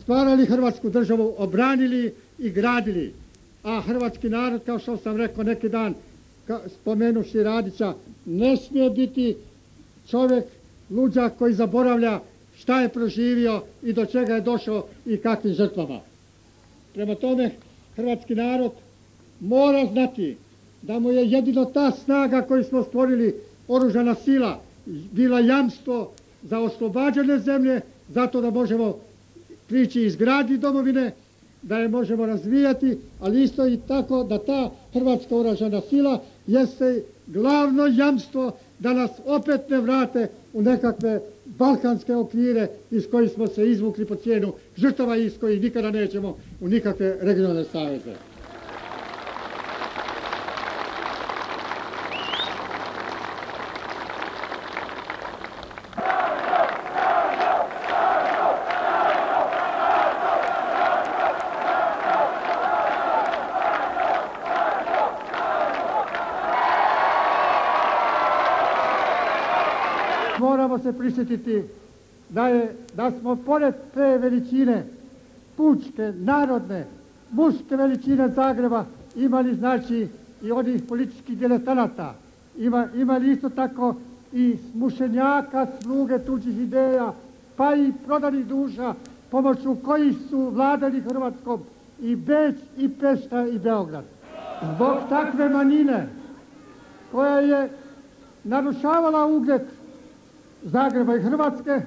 stvarali Hrvatsku državu, obranili i gradili. A hrvatski narod, kao što sam rekao neki dan, spomenuši Radića, ne smije biti čovjek luđak koji zaboravlja šta je proživio i do čega je došao i kakvim žrtvama. Prema tome, hrvatski narod mora znati da mu je jedino ta snaga koju smo stvorili, oružana sila, bila jamstvo za oslobađane zemlje, zato da možemo prići izgradi domovine, da je možemo razvijati, ali isto i tako da ta hrvatska oružana sila jeste glavno jamstvo da nas opet ne vrate u nekakve balkanske okvire iz kojih smo se izvukli po cijenu žrtava i iz kojih nikada nećemo u nikakve regionalne saveze. Moramo se prisjetiti da, je, da smo pored te veličine pučke, narodne, muške veličine Zagreba imali znači i onih političkih diletanata. Ima, imali isto tako i smušenjaka, sluge tuđih ideja, pa i prodanih duša, pomoću kojih su vladali Hrvatskom i Beč, i Pešta, i Beograd. Zbog takve manjine koja je narušavala ugled Zagreba i Hrvatske,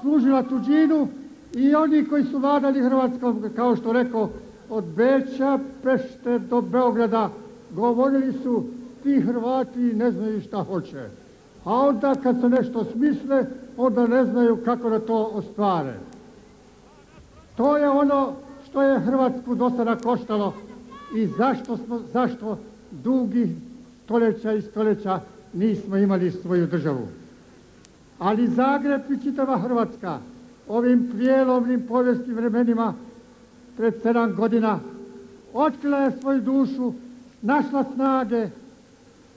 služila tuđinu i oni koji su vladali Hrvatskom, kao što rekao, od Beča, Pešte do Beograda, govorili su ti Hrvati ne znaju šta hoće. A onda kad se nešto smisle, onda ne znaju kako da to ostvare. To je ono što je Hrvatsku do sada koštalo i zašto, smo, zašto dugih stoljeća i stoljeća nismo imali svoju državu. Ali Zagreb i čitava Hrvatska ovim prijelovnim povijesnim vremenima pred sedam godina otkrila je svoju dušu, našla snage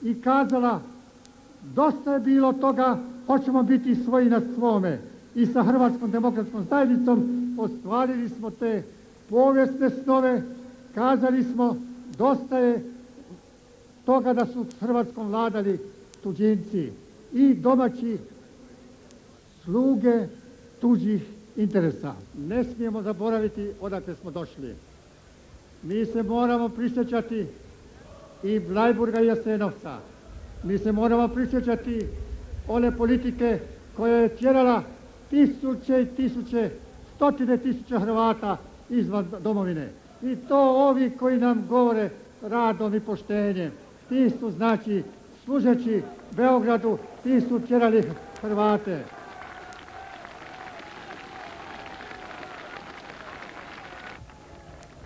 i kazala dosta je bilo toga, hoćemo biti svoji na svome. I sa Hrvatskom demokratskom zajednicom ostvarili smo te povijesne snove, kazali smo dosta je toga da su Hrvatskom vladali tuđinci i domaći sluge tuđih interesa. Ne smijemo zaboraviti odakle smo došli. Mi se moramo prisjećati i Blajburga i Jasenovca. Mi se moramo prisjećati one politike koja je tjerala tisuće i tisuće, stotine tisuća Hrvata izvan domovine. I to ovi koji nam govore radom i poštenjem. Ti su znači služeći Beogradu, ti su tjerali Hrvate.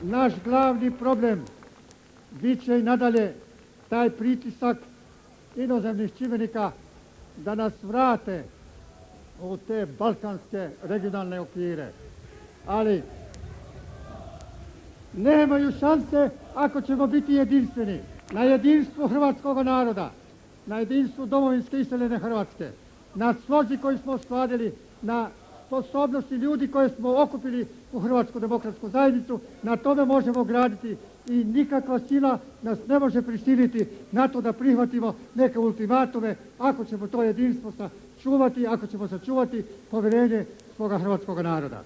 Naš glavni problem bit će i nadalje taj pritisak inozemnih čimenika da nas vrate u te balkanske regionalne okvire. Ali nemaju šanse ako ćemo biti jedinstveni. na jedinstvu hrvatskog naroda, na jedinstvu domovinske iseljene Hrvatske, na slozi koju smo ostvarili, na sposobnosti ljudi koje smo okupili u Hrvatsku demokratsku zajednicu, na tome možemo graditi i nikakva sila nas ne može prisiliti na to da prihvatimo neke ultimatume ako ćemo to jedinstvo sačuvati, ako ćemo sačuvati povjerenje svoga hrvatskog naroda.